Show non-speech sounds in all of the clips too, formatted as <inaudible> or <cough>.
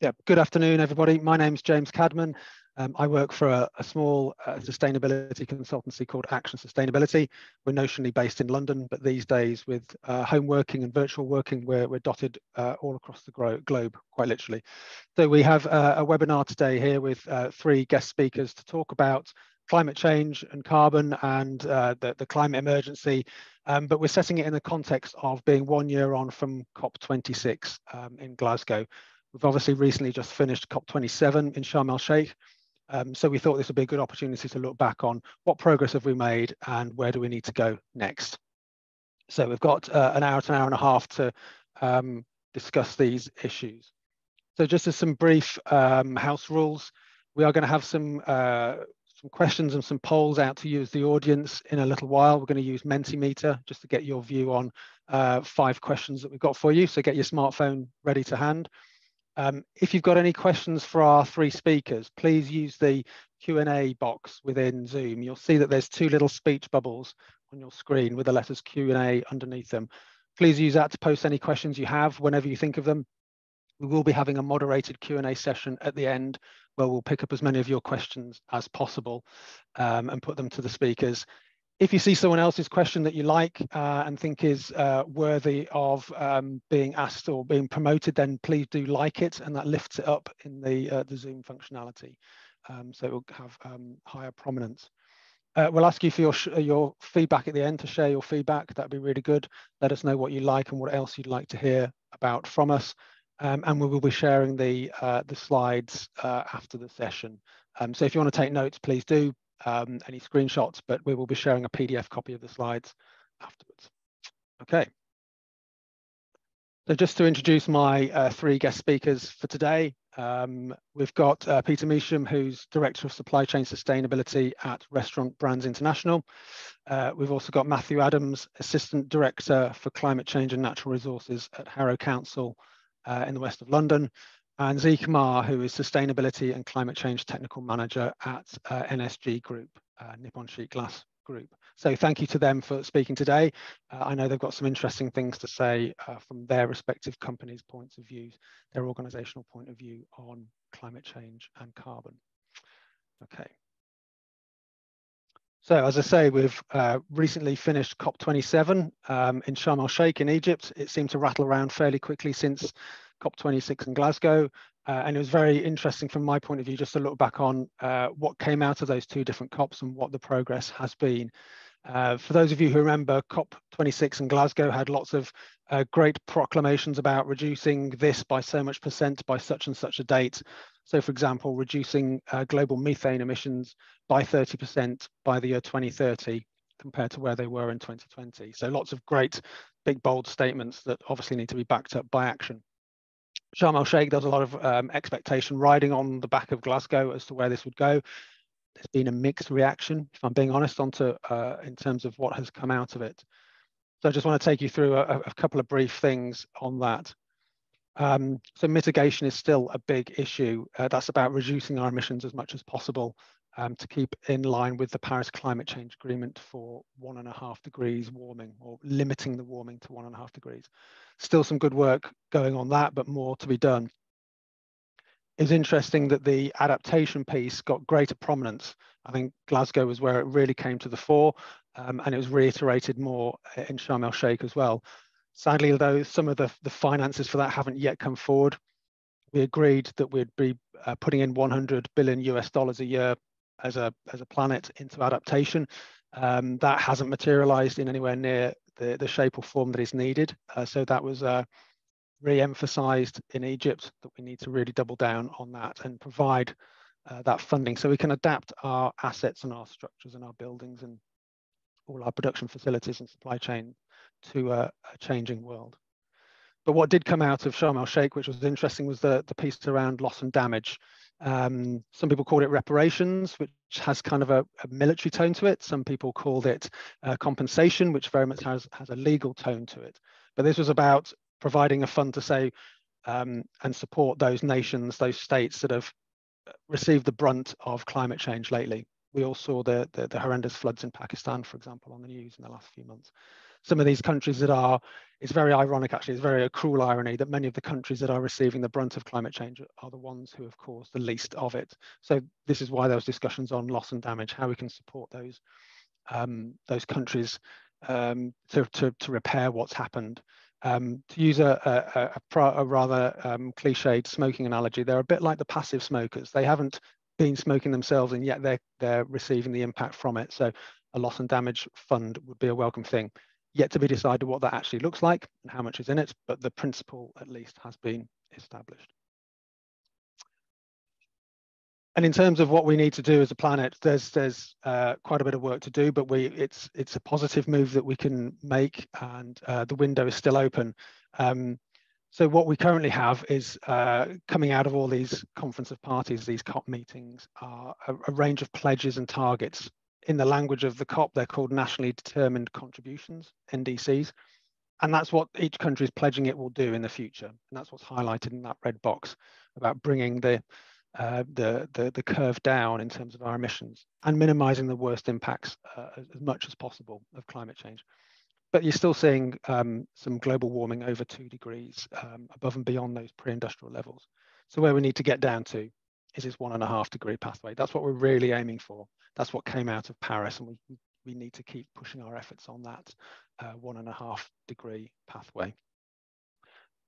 yeah, good afternoon, everybody. My name's James Cadman. Um, I work for a, a small uh, sustainability consultancy called Action Sustainability. We're notionally based in London, but these days with uh, home working and virtual working, we're, we're dotted uh, all across the globe, quite literally. So we have uh, a webinar today here with uh, three guest speakers to talk about climate change and carbon and uh, the, the climate emergency, um, but we're setting it in the context of being one year on from COP26 um, in Glasgow. We've obviously recently just finished COP27 in Sharm el Sheikh, um, so we thought this would be a good opportunity to look back on what progress have we made and where do we need to go next. So we've got uh, an hour to an hour and a half to um, discuss these issues. So just as some brief um, house rules, we are going to have some uh, some questions and some polls out to you as the audience in a little while. We're going to use Mentimeter just to get your view on uh, five questions that we've got for you. So get your smartphone ready to hand. Um, if you've got any questions for our three speakers, please use the Q&A box within Zoom. You'll see that there's two little speech bubbles on your screen with the letters Q&A underneath them. Please use that to post any questions you have whenever you think of them. We will be having a moderated Q&A session at the end where we'll pick up as many of your questions as possible um, and put them to the speakers if you see someone else's question that you like uh, and think is uh, worthy of um, being asked or being promoted, then please do like it, and that lifts it up in the uh, the Zoom functionality, um, so it will have um, higher prominence. Uh, we'll ask you for your your feedback at the end to share your feedback. That'd be really good. Let us know what you like and what else you'd like to hear about from us. Um, and we will be sharing the uh, the slides uh, after the session. Um, so if you want to take notes, please do um, any screenshots, but we will be sharing a PDF copy of the slides afterwards. Okay. So just to introduce my uh, three guest speakers for today, um, we've got uh, Peter Measham, who's Director of Supply Chain Sustainability at Restaurant Brands International. Uh, we've also got Matthew Adams, Assistant Director for Climate Change and Natural Resources at Harrow Council uh, in the west of London and Zeeshan Qamar, who is Sustainability and Climate Change Technical Manager at uh, NSG Group, uh, Nippon Sheet Glass Group. So thank you to them for speaking today. Uh, I know they've got some interesting things to say uh, from their respective companies' points of view, their organizational point of view on climate change and carbon. Okay. So as I say, we've uh, recently finished COP27 um, in Sharm el-Sheikh in Egypt. It seemed to rattle around fairly quickly since COP26 in Glasgow. Uh, and it was very interesting from my point of view just to look back on uh, what came out of those two different COPs and what the progress has been. Uh, for those of you who remember, COP26 in Glasgow had lots of uh, great proclamations about reducing this by so much percent by such and such a date. So for example, reducing uh, global methane emissions by 30% by the year 2030 compared to where they were in 2020. So lots of great big bold statements that obviously need to be backed up by action. Sharm el Sheikh, there's a lot of um, expectation riding on the back of Glasgow as to where this would go. There's been a mixed reaction, if I'm being honest, onto uh, in terms of what has come out of it. So I just want to take you through a, a couple of brief things on that. Um, so mitigation is still a big issue. Uh, that's about reducing our emissions as much as possible um, to keep in line with the Paris Climate Change Agreement for one and a half degrees warming or limiting the warming to one and a half degrees. Still some good work going on that, but more to be done. It's interesting that the adaptation piece got greater prominence. I think Glasgow was where it really came to the fore, um, and it was reiterated more in Sharm el Sheikh as well. Sadly, though, some of the, the finances for that haven't yet come forward. We agreed that we'd be uh, putting in 100 billion US dollars a year as a as a planet into adaptation. Um, that hasn't materialized in anywhere near the, the shape or form that is needed. Uh, so that was uh, re-emphasized in Egypt that we need to really double down on that and provide uh, that funding so we can adapt our assets and our structures and our buildings and all our production facilities and supply chain to a, a changing world. But what did come out of Sharm el Sheikh, which was interesting, was the, the piece around loss and damage. Um, some people called it reparations, which has kind of a, a military tone to it. Some people called it uh, compensation, which very much has, has a legal tone to it. But this was about providing a fund to say um, and support those nations, those states that have uh, received the brunt of climate change lately. We all saw the, the, the horrendous floods in Pakistan, for example, on the news in the last few months. Some of these countries that are, it's very ironic actually, it's very a cruel irony that many of the countries that are receiving the brunt of climate change are the ones who have caused the least of it. So this is why those discussions on loss and damage, how we can support those um, those countries um, to, to, to repair what's happened. Um, to use a, a, a, a rather um, cliched smoking analogy, they're a bit like the passive smokers. They haven't been smoking themselves and yet they're, they're receiving the impact from it. So a loss and damage fund would be a welcome thing. Yet to be decided what that actually looks like and how much is in it, but the principle at least has been established. And in terms of what we need to do as a planet, there's there's uh, quite a bit of work to do, but we it's it's a positive move that we can make, and uh, the window is still open. Um, so what we currently have is uh, coming out of all these conference of parties, these COP meetings, are a, a, range of pledges and targets. In the language of the COP, they're called nationally determined contributions, NDCs. And that's what each country is pledging it will do in the future. And that's what's highlighted in that red box about bringing the, uh, the, the, the, curve down in terms of our emissions and minimizing the worst impacts uh, as much as possible of climate change but you're still seeing um, some global warming over two degrees um, above and beyond those pre-industrial levels. So where we need to get down to is this one and a half degree pathway. That's what we're really aiming for. That's what came out of Paris, and we we need to keep pushing our efforts on that uh, one and a half degree pathway.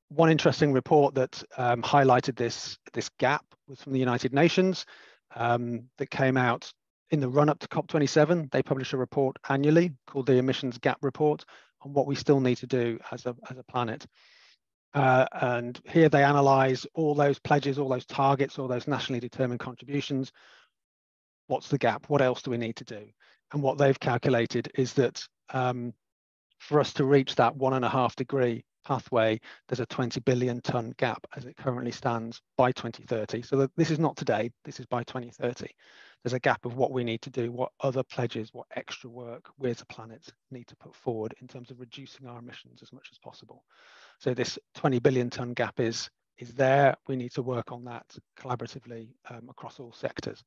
One interesting report that um, highlighted this this gap was from the United Nations um, that came out in the run up to COP27, they publish a report annually called the Emissions Gap Report on what we still need to do as a, as a planet. Uh, and here they analyze all those pledges, all those targets, all those nationally determined contributions. What's the gap? What else do we need to do? And what they've calculated is that um, for us to reach that one and a half degree pathway, there's a 20 billion ton gap as it currently stands by 2030. So this is not today, this is by 2030 there's a gap of what we need to do, what other pledges, what extra work we as a planet need to put forward in terms of reducing our emissions as much as possible. So this 20 billion ton gap is, is there. We need to work on that collaboratively um, across all sectors.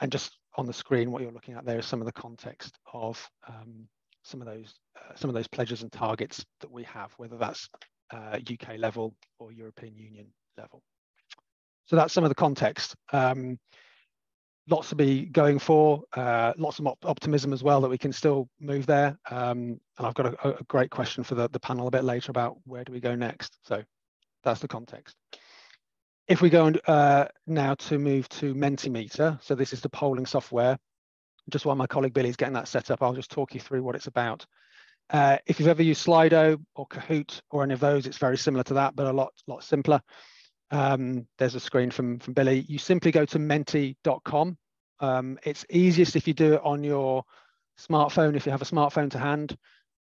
And just on the screen, what you're looking at there is some of the context of um, some of those uh, some of those pledges and targets that we have, whether that's uh, UK level or European Union level. So that's some of the context. Um, lots to be going for, uh, lots of op optimism as well that we can still move there. Um, and I've got a, a, great question for the, the panel a bit later about where do we go next. So that's the context. If we go uh, now to move to Mentimeter, so this is the polling software. Just while my colleague Billy's getting that set up, I'll just talk you through what it's about. Uh, if you've ever used Slido or Kahoot or any of those, it's very similar to that, but a lot, lot simpler. Um, there's a screen from, from Billy. You simply go to menti.com. Um, it's easiest if you do it on your smartphone, if you have a smartphone to hand.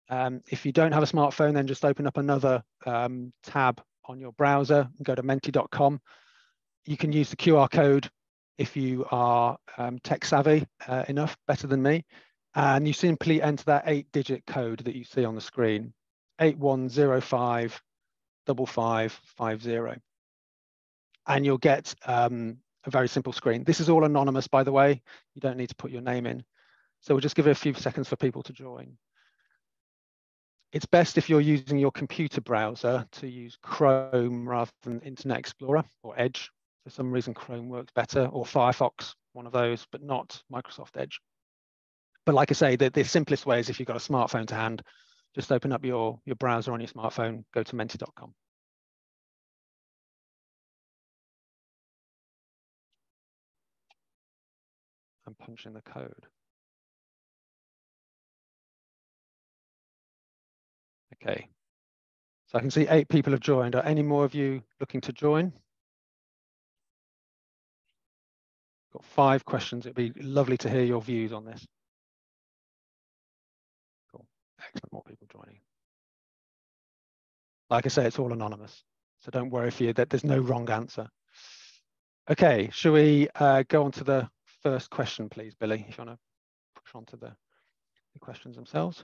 Um, if you don't have a smartphone, then just open up another um, tab on your browser and go to menti.com. You can use the QR code if you are um, tech savvy uh, enough, better than me. And you simply enter that eight digit code that you see on the screen, 8105 5550 and you'll get um, a very simple screen. This is all anonymous, by the way. You don't need to put your name in. So we'll just give it a few seconds for people to join. It's best if you're using your computer browser to use Chrome rather than Internet Explorer or Edge. For some reason, Chrome works better, or Firefox, one of those, but not Microsoft Edge. But like I say, the, the simplest way is if you've got a smartphone to hand, just open up your, your browser on your smartphone, go to menti.com. and punch in the code. Okay, so I can see eight people have joined. Are any more of you looking to join? Got five questions. It'd be lovely to hear your views on this. Cool, excellent, more people joining. Like I say, it's all anonymous. So don't worry for you that there's no wrong answer. Okay, shall we uh, go on to the first question, please, Billy, if you want to push on to the, the questions themselves.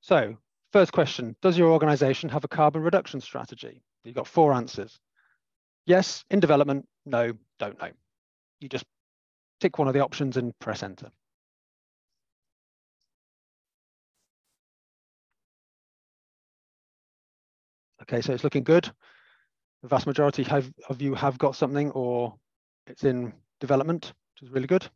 So first question, does your organization have a carbon reduction strategy? You've got four answers. Yes, in development, no, don't know. You just tick one of the options and press enter. Okay, so it's looking good. The vast majority have, of you have got something or it's in development, which is really good.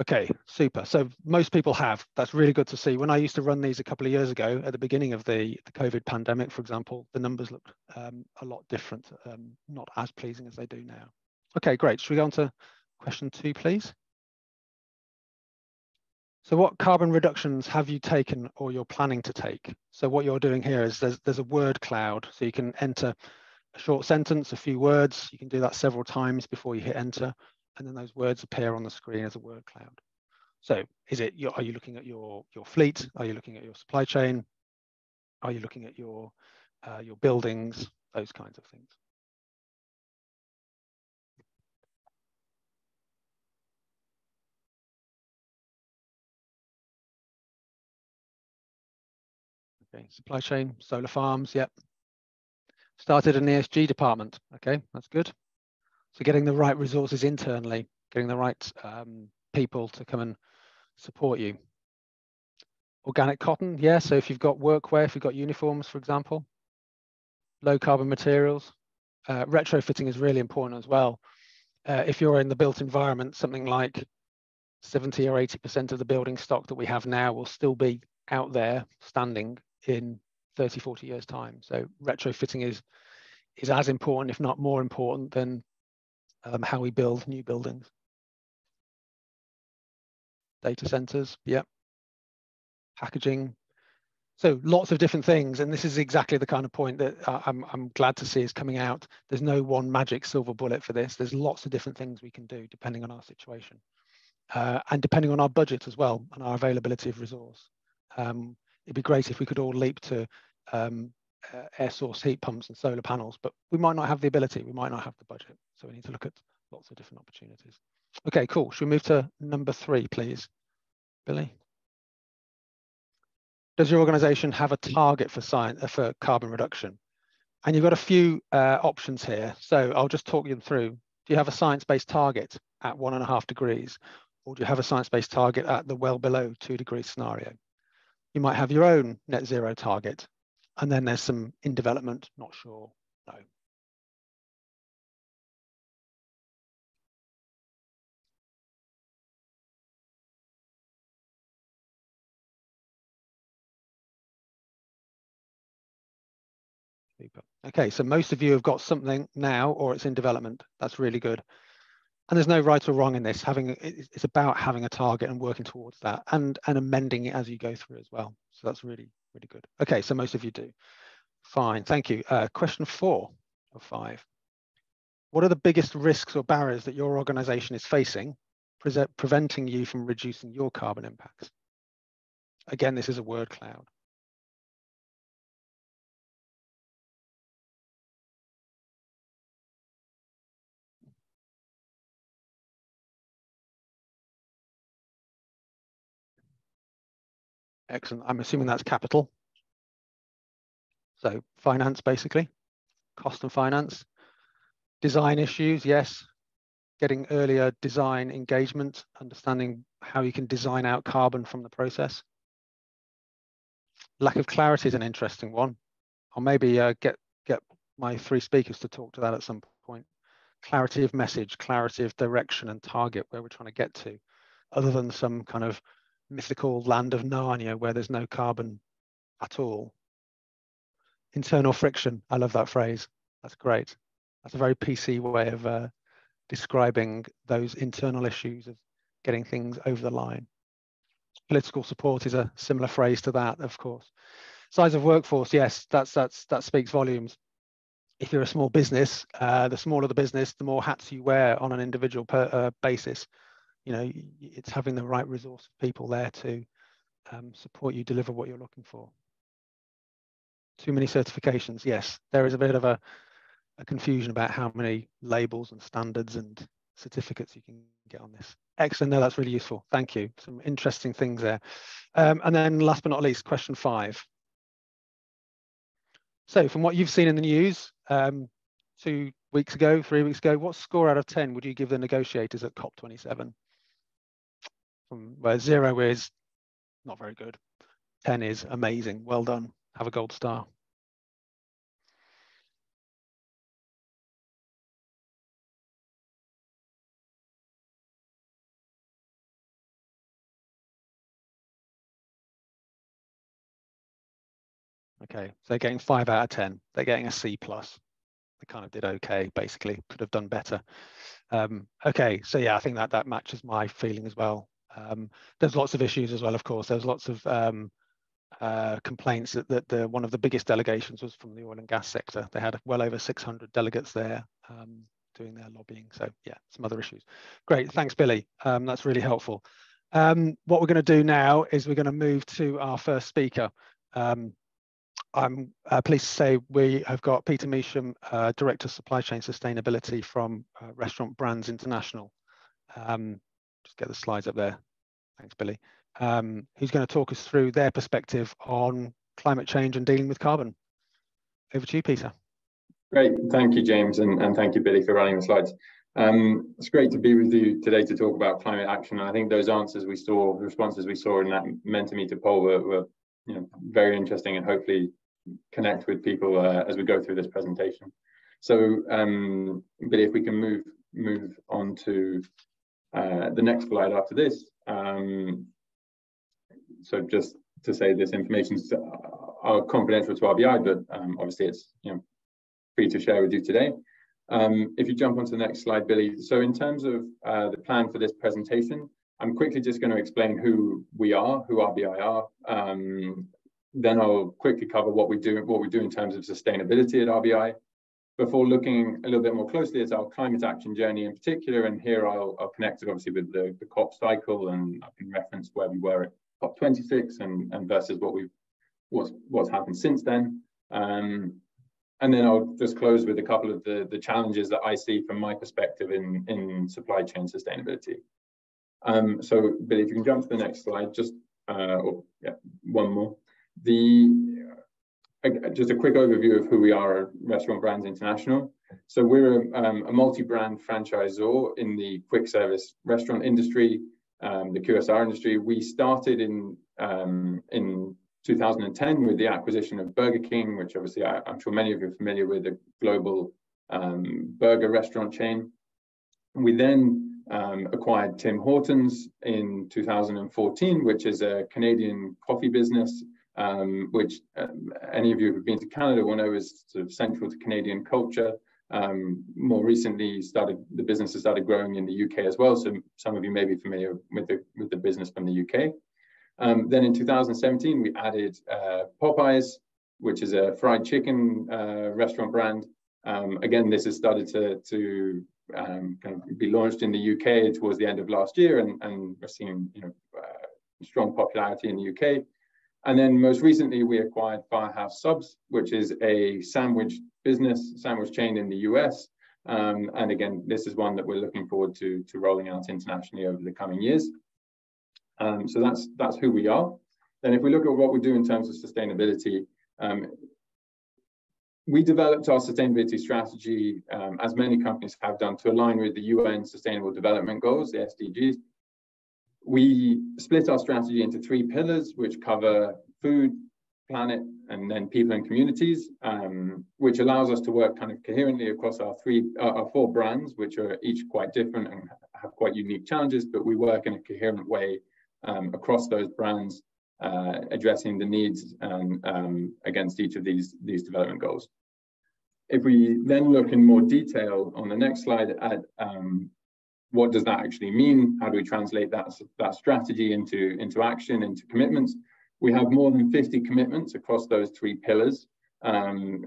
Okay, super. So most people have. That's really good to see. When I used to run these a couple of years ago, at the beginning of the, the COVID pandemic, for example, the numbers looked um, a lot different, um, not as pleasing as they do now. Okay, great. Should we go on to question two, please? So what carbon reductions have you taken or you're planning to take? So what you're doing here is there's, there's a word cloud. So you can enter a short sentence, a few words. You can do that several times before you hit enter and then those words appear on the screen as a word cloud. So is it, are you looking at your, your fleet? Are you looking at your supply chain? Are you looking at your, uh, your buildings? Those kinds of things. Okay, supply chain, solar farms, yep. Started an ESG department, okay, that's good. So getting the right resources internally, getting the right um, people to come and support you. Organic cotton, yeah. So if you've got workwear, if you've got uniforms, for example, low carbon materials, uh, retrofitting is really important as well. Uh, if you're in the built environment, something like 70 or 80% of the building stock that we have now will still be out there standing in 30, 40 years time. So retrofitting is is as important, if not more important than um, how we build new buildings. Data centers, yeah. Packaging. So lots of different things. And this is exactly the kind of point that I'm, I'm glad to see is coming out. There's no one magic silver bullet for this. There's lots of different things we can do depending on our situation. Uh, and depending on our budget as well and our availability of resource. Um, it'd be great if we could all leap to um, uh, air source heat pumps and solar panels, but we might not have the ability, we might not have the budget. So we need to look at lots of different opportunities. Okay, cool. Should we move to number three, please? Billy? Does your organization have a target for science, uh, for carbon reduction? And you've got a few uh, options here. So I'll just talk you through. Do you have a science-based target at one and a half degrees? Or do you have a science-based target at the well below two degrees scenario? You might have your own net zero target and then there's some in development, not sure, no. Okay, so most of you have got something now or it's in development. That's really good. And there's no right or wrong in this. Having It's about having a target and working towards that and, and amending it as you go through as well. So that's really, really good. Okay, so most of you do. Fine, thank you. Uh, question four of five. What are the biggest risks or barriers that your organization is facing, pre preventing you from reducing your carbon impacts? Again, this is a word cloud. Excellent. I'm assuming that's capital. So finance, basically, cost and finance. Design issues, yes. Getting earlier design engagement, understanding how you can design out carbon from the process. Lack of clarity is an interesting one. I'll maybe uh, get, get my three speakers to talk to that at some point. Clarity of message, clarity of direction and target where we're trying to get to, other than some kind of mythical land of Narnia where there's no carbon at all internal friction. I love that phrase. That's great. That's a very PC way of uh, describing those internal issues of getting things over the line. Political support is a similar phrase to that, of course. Size of workforce, yes, that's that's that speaks volumes. If you're a small business, uh, the smaller the business, the more hats you wear on an individual per, uh, basis. You know, it's having the right resource of people there to um, support you deliver what you're looking for too many certifications. Yes, there is a bit of a, a confusion about how many labels and standards and certificates you can get on this. Excellent. No, that's really useful. Thank you. Some interesting things there. Um, and then last but not least, question five. So from what you've seen in the news um, two weeks ago, three weeks ago, what score out of 10 would you give the negotiators at COP27? From where zero is not very good, 10 is amazing. Well done. Have a gold star. Okay, so they're getting five out of 10. They're getting a C plus. They kind of did okay, basically, could have done better. Um, okay, so yeah, I think that that matches my feeling as well. Um, there's lots of issues as well, of course. There's lots of um, uh, complaints that, that the, one of the biggest delegations was from the oil and gas sector. They had well over 600 delegates there um, doing their lobbying. So yeah, some other issues. Great, thanks, Billy. Um, that's really helpful. Um, what we're going to do now is we're going to move to our first speaker. Um, I'm uh, pleased to say we have got Peter Measham, uh, Director of Supply Chain Sustainability from uh, Restaurant Brands International. Um, just get the slides up there. Thanks, Billy. Um, who's going to talk us through their perspective on climate change and dealing with carbon. Over to you, Peter. Great, thank you, James, and, and thank you, Billy, for running the slides. Um, it's great to be with you today to talk about climate action. And I think those answers we saw, the responses we saw in that Mentimeter poll were, were you know, very interesting and hopefully connect with people uh, as we go through this presentation. So, um, Billy, if we can move move on to uh, the next slide after this. Um, so just to say this information is uh, confidential to RBI, but um, obviously it's you know free to share with you today. Um, if you jump onto the next slide, Billy. So in terms of uh, the plan for this presentation, I'm quickly just going to explain who we are, who RBI are. Um, then I'll quickly cover what we do, what we do in terms of sustainability at RBI, before looking a little bit more closely at our climate action journey in particular. And here I'll, I'll connect it obviously with the, the COP cycle, and I can reference where we were at COP26 and, and versus what we've what's what's happened since then. Um, and then I'll just close with a couple of the, the challenges that I see from my perspective in, in supply chain sustainability. Um, so, Billy, if you can jump to the next slide, just uh, yeah, one more. The just a quick overview of who we are at Restaurant Brands International. So we're a, um, a multi-brand franchisor in the quick service restaurant industry, um, the QSR industry. We started in um, in 2010 with the acquisition of Burger King, which obviously I, am sure many of you are familiar with, a global um, burger restaurant chain. We then um, acquired Tim Hortons in 2014, which is a Canadian coffee business, um, which um, any of you who've been to Canada will know is sort of central to Canadian culture. Um, more recently, started the business has started growing in the UK as well. So some of you may be familiar with the with the business from the UK. Um, then in 2017, we added uh, Popeyes, which is a fried chicken uh, restaurant brand. Um, again, this has started to, to um, kind of be launched in the UK towards the end of last year, and, and we're seeing you know, uh, strong popularity in the UK. And then most recently, we acquired Firehouse Subs, which is a sandwich business, sandwich chain in the US. Um, and again, this is one that we're looking forward to, to rolling out internationally over the coming years. Um, so that's that's who we are. Then if we look at what we do in terms of sustainability, um, we developed our sustainability strategy, um, as many companies have done, to align with the UN Sustainable Development Goals, the SDGs. We split our strategy into three pillars, which cover food, planet, and then people and communities, um, which allows us to work kind of coherently across our three, uh, our four brands, which are each quite different and have quite unique challenges, but we work in a coherent way um, across those brands, uh, addressing the needs um, um, against each of these, these development goals. If we then look in more detail on the next slide at um, what does that actually mean? How do we translate that, that strategy into, into action, into commitments? We have more than 50 commitments across those three pillars. Um,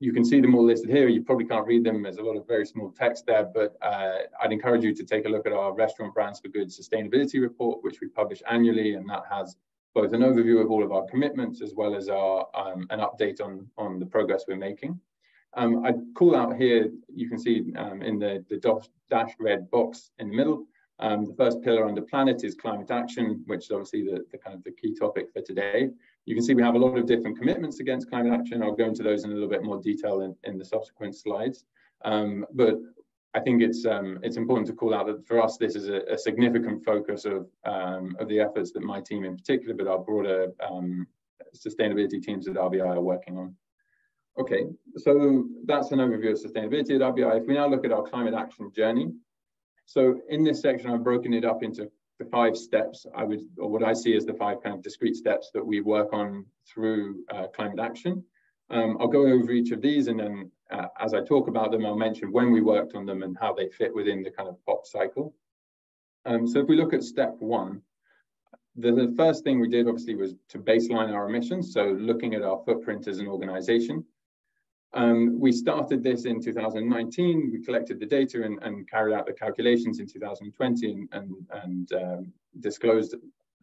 you can see them all listed here. You probably can't read them. There's a lot of very small text there, but uh, I'd encourage you to take a look at our Restaurant Brands for Good sustainability report, which we publish annually, and that has both an overview of all of our commitments as well as our um, an update on, on the progress we're making. Um, I'd call out here, you can see um, in the, the dashed red box in the middle, um, the first pillar under planet is climate action, which is obviously the, the kind of the key topic for today. You can see we have a lot of different commitments against climate action. I'll go into those in a little bit more detail in, in the subsequent slides. Um, but I think it's um, it's important to call out that for us this is a, a significant focus of um, of the efforts that my team in particular, but our broader um, sustainability teams at RBI are working on. Okay, so that's an overview of sustainability at RBI. If we now look at our climate action journey, so in this section I've broken it up into the five steps I would, or what I see as the five kind of discrete steps that we work on through uh, climate action. Um, I'll go over each of these and then uh, as I talk about them, I'll mention when we worked on them and how they fit within the kind of COP cycle. Um, so if we look at step one, the, the, first thing we did obviously was to baseline our emissions. So looking at our footprint as an organization. Um, we started this in 2019. We collected the data and, and carried out the calculations in 2020 and, and, um, disclosed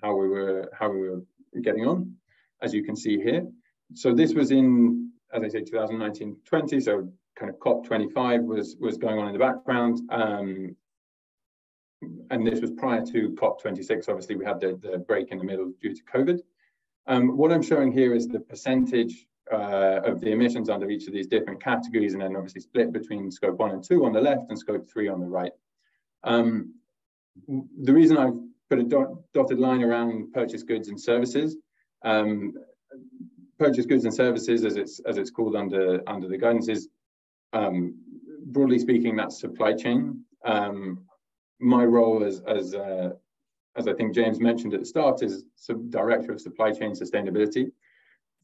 how we were how we were getting on, as you can see here. So this was in, as I say, 2019-20. So kind of COP25 was was going on in the background. Um, and this was prior to COP26. Obviously, we had the, the break in the middle due to COVID. Um, what I'm showing here is the percentage uh, of the emissions under each of these different categories, and then obviously split between scope one and two on the left and scope three on the right. Um, the reason I've put a dot, dotted line around purchase goods and services, um, purchase goods and services, as it's as it's called under under the guidance, is um, broadly speaking that's supply chain. Um, my role as as uh, as I think James mentioned at the start is sub director of supply chain sustainability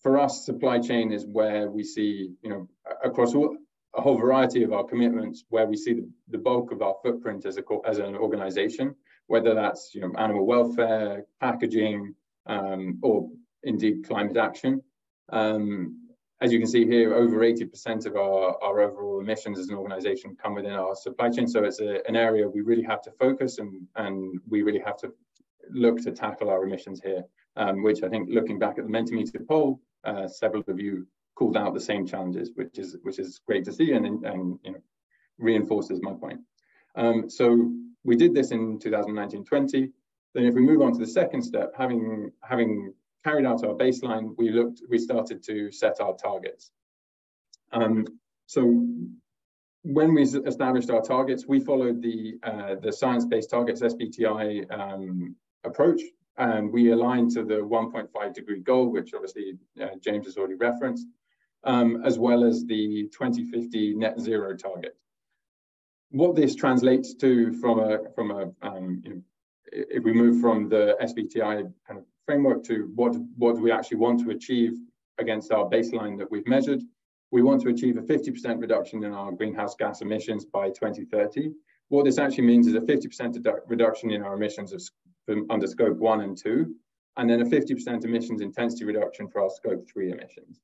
for us, supply chain is where we see, you know, across a whole variety of our commitments, where we see the, the bulk of our footprint as a as an organization, whether that's you know animal welfare, packaging, um, or indeed climate action. Um, as you can see here, over 80% of our, our overall emissions as an organization come within our supply chain. So it's a, an area we really have to focus and, and we really have to look to tackle our emissions here, um, which I think looking back at the Mentimeter poll, uh, several of you called out the same challenges, which is which is great to see and, and you know reinforces my point. Um, so we did this in 2019-20. Then if we move on to the second step, having having carried out our baseline, we looked we started to set our targets. Um, so when we established our targets, we followed the uh, the science-based targets SBTI um, approach and we align to the 1.5 degree goal, which obviously uh, James has already referenced, um, as well as the 2050 net zero target. What this translates to from a, from a um, you know, if we move from the SBTI kind of framework to what, what do we actually want to achieve against our baseline that we've measured, we want to achieve a 50% reduction in our greenhouse gas emissions by 2030. What this actually means is a 50% reduction in our emissions of under scope one and two, and then a 50% emissions intensity reduction for our scope three emissions.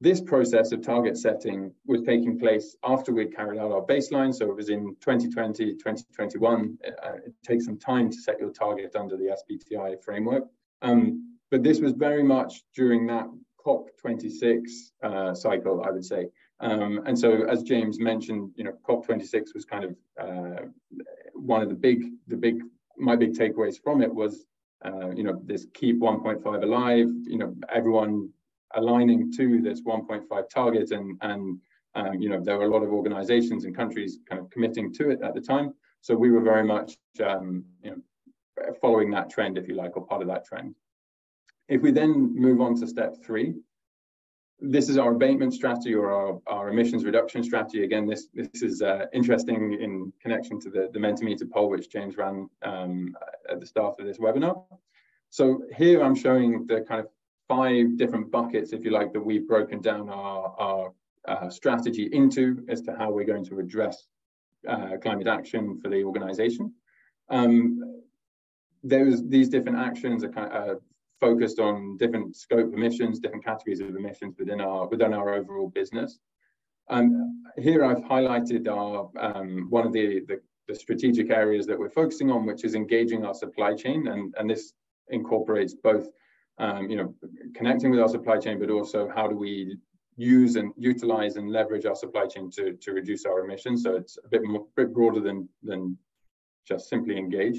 This process of target setting was taking place after we'd carried out our baseline. So it was in 2020, 2021. Uh, it takes some time to set your target under the SBTI framework. Um, but this was very much during that COP26 uh, cycle, I would say. Um, and so, as James mentioned, you know, COP26 was kind of uh, one of the big, the big my big takeaways from it was, uh, you know, this keep 1.5 alive, you know, everyone aligning to this 1.5 target and, and um, you know, there were a lot of organizations and countries kind of committing to it at the time. So we were very much, um, you know, following that trend, if you like, or part of that trend. If we then move on to step three, this is our abatement strategy or our, our emissions reduction strategy. Again, this this is uh, interesting in connection to the, the Mentimeter poll, which James ran um, at the start of this webinar. So here I'm showing the kind of five different buckets, if you like, that we've broken down our, our uh, strategy into as to how we're going to address uh, climate action for the organization. Um, those, these different actions are kind of, uh, focused on different scope emissions, different categories of emissions within our within our overall business. Um, here I've highlighted our um, one of the, the, the strategic areas that we're focusing on, which is engaging our supply chain, and and this incorporates both um, you know connecting with our supply chain, but also how do we use and utilize and leverage our supply chain to to reduce our emissions. So it's a bit more bit broader than than just simply engage.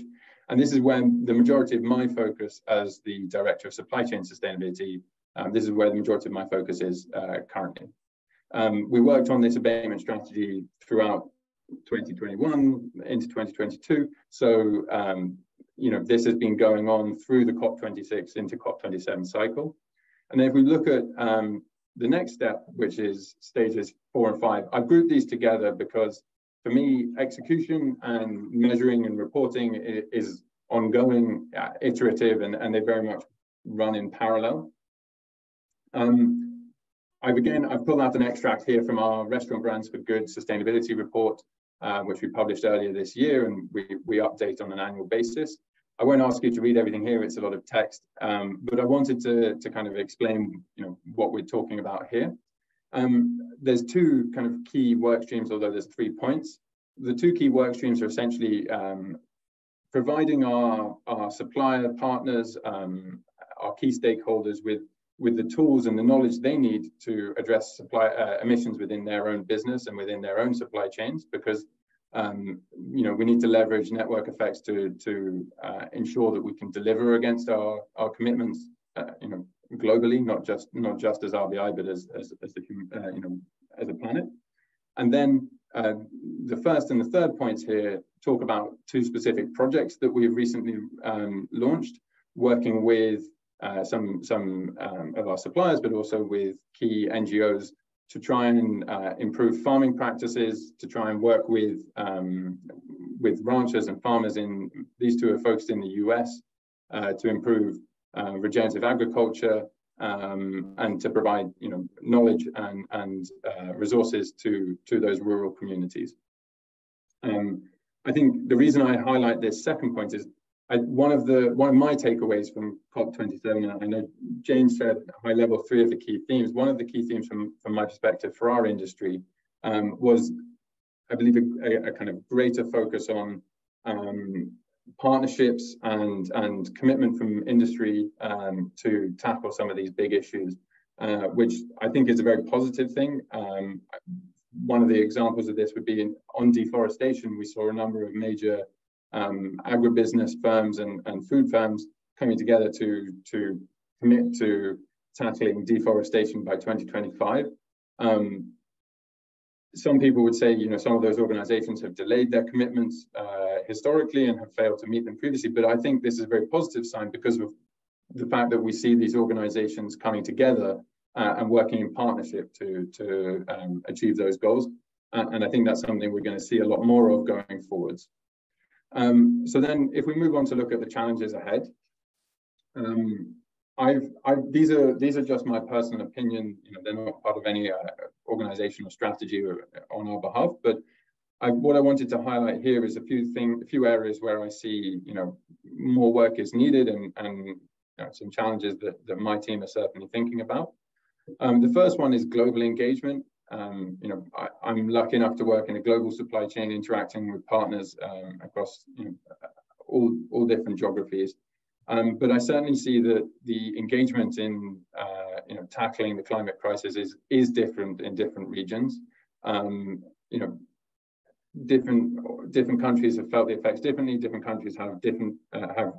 And this is when the majority of my focus as the Director of Supply Chain Sustainability, um, this is where the majority of my focus is uh, currently. Um, we worked on this abatement strategy throughout 2021 into 2022. So, um, you know, this has been going on through the COP26 into COP27 cycle. And then if we look at um, the next step, which is stages four and five, I've grouped these together because for me, execution and measuring and reporting is ongoing, uh, iterative, and, and they very much run in parallel. Um, I've again, I've pulled out an extract here from our Restaurant Brands for Good sustainability report, uh, which we published earlier this year, and we, we update on an annual basis. I won't ask you to read everything here, it's a lot of text, um, but I wanted to, to kind of explain you know, what we're talking about here. Um, there's two kind of key work streams, although there's three points. The two key work streams are essentially um, providing our, our supplier partners, um, our key stakeholders with, with the tools and the knowledge they need to address supply uh, emissions within their own business and within their own supply chains, because um, you know we need to leverage network effects to to uh, ensure that we can deliver against our our commitments, uh, you know, globally, not just not just as RBI, but as as, as the uh, you know as a planet. And then uh, the first and the third points here talk about two specific projects that we've recently um, launched, working with uh, some some um, of our suppliers, but also with key NGOs to try and uh, improve farming practices, to try and work with um, with ranchers and farmers in these two are focused in the US uh, to improve uh, regenerative agriculture um, and to provide you know knowledge and and uh, resources to to those rural communities. Um, I think the reason I highlight this second point is I, one of the one of my takeaways from COP27, I know James said high level three of the key themes. One of the key themes from, from my perspective for our industry um, was, I believe, a, a, kind of greater focus on um, partnerships and and commitment from industry um, to tackle some of these big issues, uh, which I think is a very positive thing. Um, one of the examples of this would be in, on deforestation. We saw a number of major um, agribusiness firms and, and food firms coming together to, to commit to tackling deforestation by 2025. Um, some people would say, you know, some of those organizations have delayed their commitments uh, historically and have failed to meet them previously. But I think this is a very positive sign because of the fact that we see these organizations coming together uh, and working in partnership to, to um, achieve those goals. Uh, and I think that's something we're going to see a lot more of going forwards. Um, so then if we move on to look at the challenges ahead, um, I've, I've, these are these are just my personal opinion. You know, they're not part of any uh, organizational strategy on our behalf. But I, what I wanted to highlight here is a few things, a few areas where I see you know more work is needed and and you know, some challenges that that my team are certainly thinking about. Um, the first one is global engagement. Um, you know, I, am lucky enough to work in a global supply chain, interacting with partners um, across you know, all, all different geographies. Um, but I certainly see that the engagement in uh, you know tackling the climate crisis is is different in different regions. Um, you know, different different countries have felt the effects differently. Different countries have different uh, have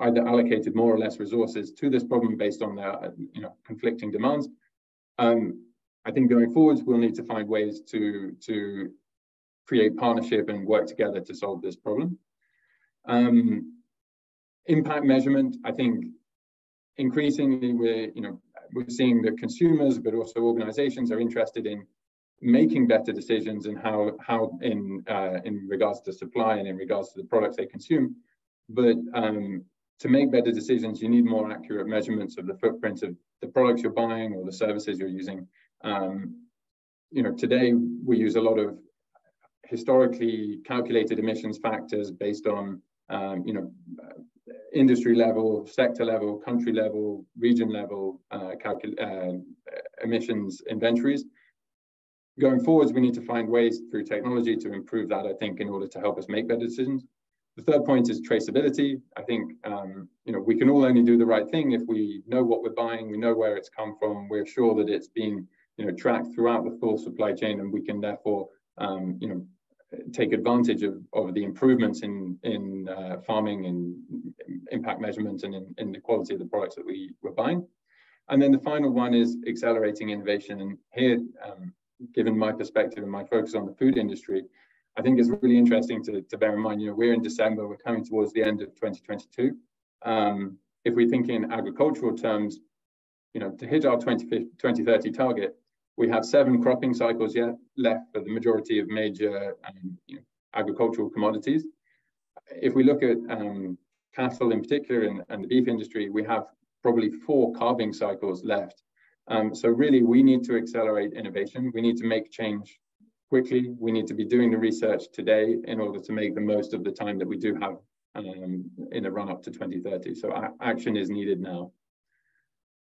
either allocated more or less resources to this problem based on their you know conflicting demands. Um, I think going forwards, we'll need to find ways to, to create partnership and work together to solve this problem. Um, impact measurement, I think increasingly we're, you know, we're seeing that consumers, but also organizations are interested in making better decisions in how, how in, uh, in regards to supply and in regards to the products they consume. But um, to make better decisions, you need more accurate measurements of the footprint of the products you're buying or the services you're using um, you know, today we use a lot of historically calculated emissions factors based on, um, you know, industry level, sector level, country level, region level uh, uh, emissions inventories. Going forwards, we need to find ways through technology to improve that, I think, in order to help us make better decisions. The third point is traceability. I think um, you know we can all only do the right thing if we know what we're buying, we know where it's come from, we're sure that it's been you know, tracked throughout the full supply chain, and we can therefore, um, you know, take advantage of, of the improvements in in uh, farming and impact measurement and in, in, the quality of the products that we were buying. And then the final one is accelerating innovation. And here, um, given my perspective and my focus on the food industry, I think it's really interesting to, to bear in mind, you know, we're in December, we're coming towards the end of 2022. Um, if we think in agricultural terms, you know, to hit our 2030 target, we have seven cropping cycles yet left for the majority of major um, you know, agricultural commodities. If we look at um, cattle in particular and, and, the beef industry, we have probably four calving cycles left. Um, so really, we need to accelerate innovation. We need to make change quickly. We need to be doing the research today in order to make the most of the time that we do have um, in the run up to 2030. So action is needed now.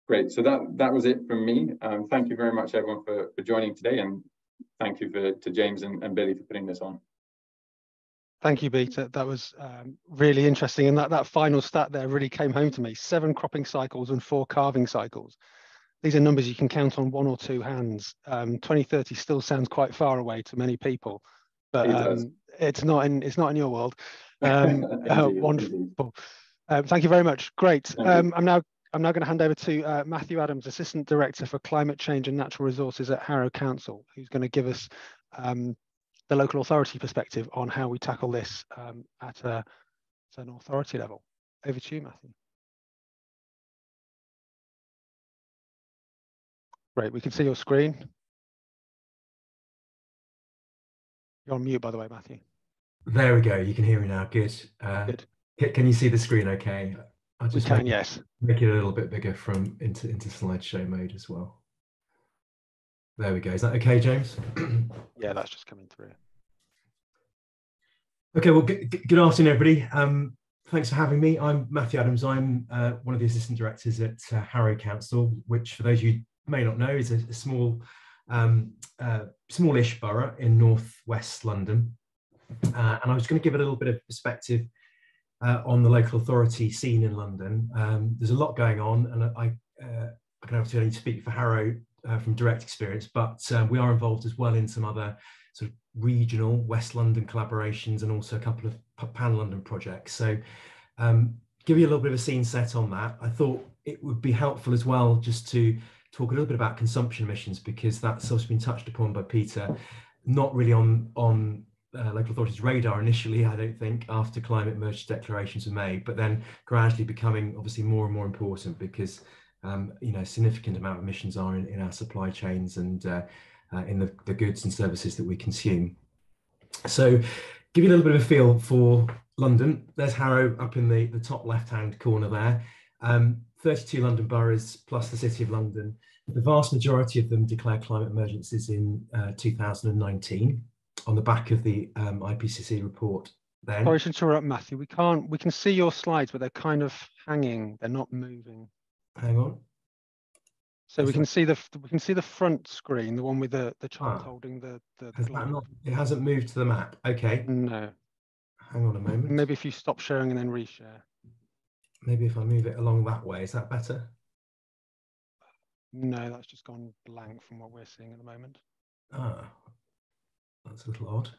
Great. So that that was it from me. Um, thank you very much, everyone, for, for joining today, and thank you for, to James and, and Billy for putting this on. Thank you, Peter. That was um, really interesting. And that, that final stat there really came home to me. Seven cropping cycles and four calving cycles. These are numbers you can count on one or two hands. Um, 2030 still sounds quite far away to many people, but um, it's not in it's not in your world. Um, <laughs> uh, <laughs> wonderful. Uh, thank you very much. Great. Um, I'm now I'm now going to hand over to uh, Matthew Adams, Assistant Director for Climate Change and Natural Resources at Harrow Council, who's going to give us um, the local authority perspective on how we tackle this um, at, a, at an authority level. Over to you, Matthew. Great, we can see your screen. You're on mute, by the way, Matthew. There we go. You can hear me now. Good. Uh, Good. Can you see the screen okay? I'll just we can, make, yes. Make it a little bit bigger from into, into slideshow mode as well. There we go. Is that okay, James? <clears throat> yeah, that's just coming through. Okay, well, good, good afternoon, everybody. Um, thanks for having me. I'm Matthew Adams. I'm uh, one of the assistant directors at uh, Harrow Council, which, for those you may not know, is a, a small, um, uh, smallish borough in northwest London. Uh, and I was going to give a little bit of perspective uh, on the local authority scene in London. Um, there's a lot going on, and I, uh, I can only speak for Harrow uh, from direct experience, but uh, we are involved as well in some other sort of regional West London collaborations and also a couple of pan London projects. So, um, give you a little bit of a scene set on that. I thought it would be helpful as well just to talk a little bit about consumption emissions because that's also been touched upon by Peter, not really on on uh, local authorities' radar initially, I don't think, after climate emergency declarations were made, but then gradually becoming obviously more and more important because um, you know a significant amount of emissions are in, in our supply chains and uh, uh, in the, the goods and services that we consume. So, give you a little bit of a feel for London. There's Harrow up in the, the top left-hand corner there. Um, 32 London boroughs plus the City of London. The vast majority of them declare climate emergencies in uh, 2019 on the back of the um, IPCC report then. Sorry to interrupt, Matthew. We can't. We can see your slides, but they're kind of hanging. They're not moving. Hang on. So Is we that... can see the we can see the front screen, the one with the the child ah. holding the the. Has not, it hasn't moved to the map. Okay. No. Hang on a moment. Maybe if you stop sharing and then reshare. Maybe if I move it along that way, is that better? No, that's just gone blank from what we're seeing at the moment. Ah, that's a little odd.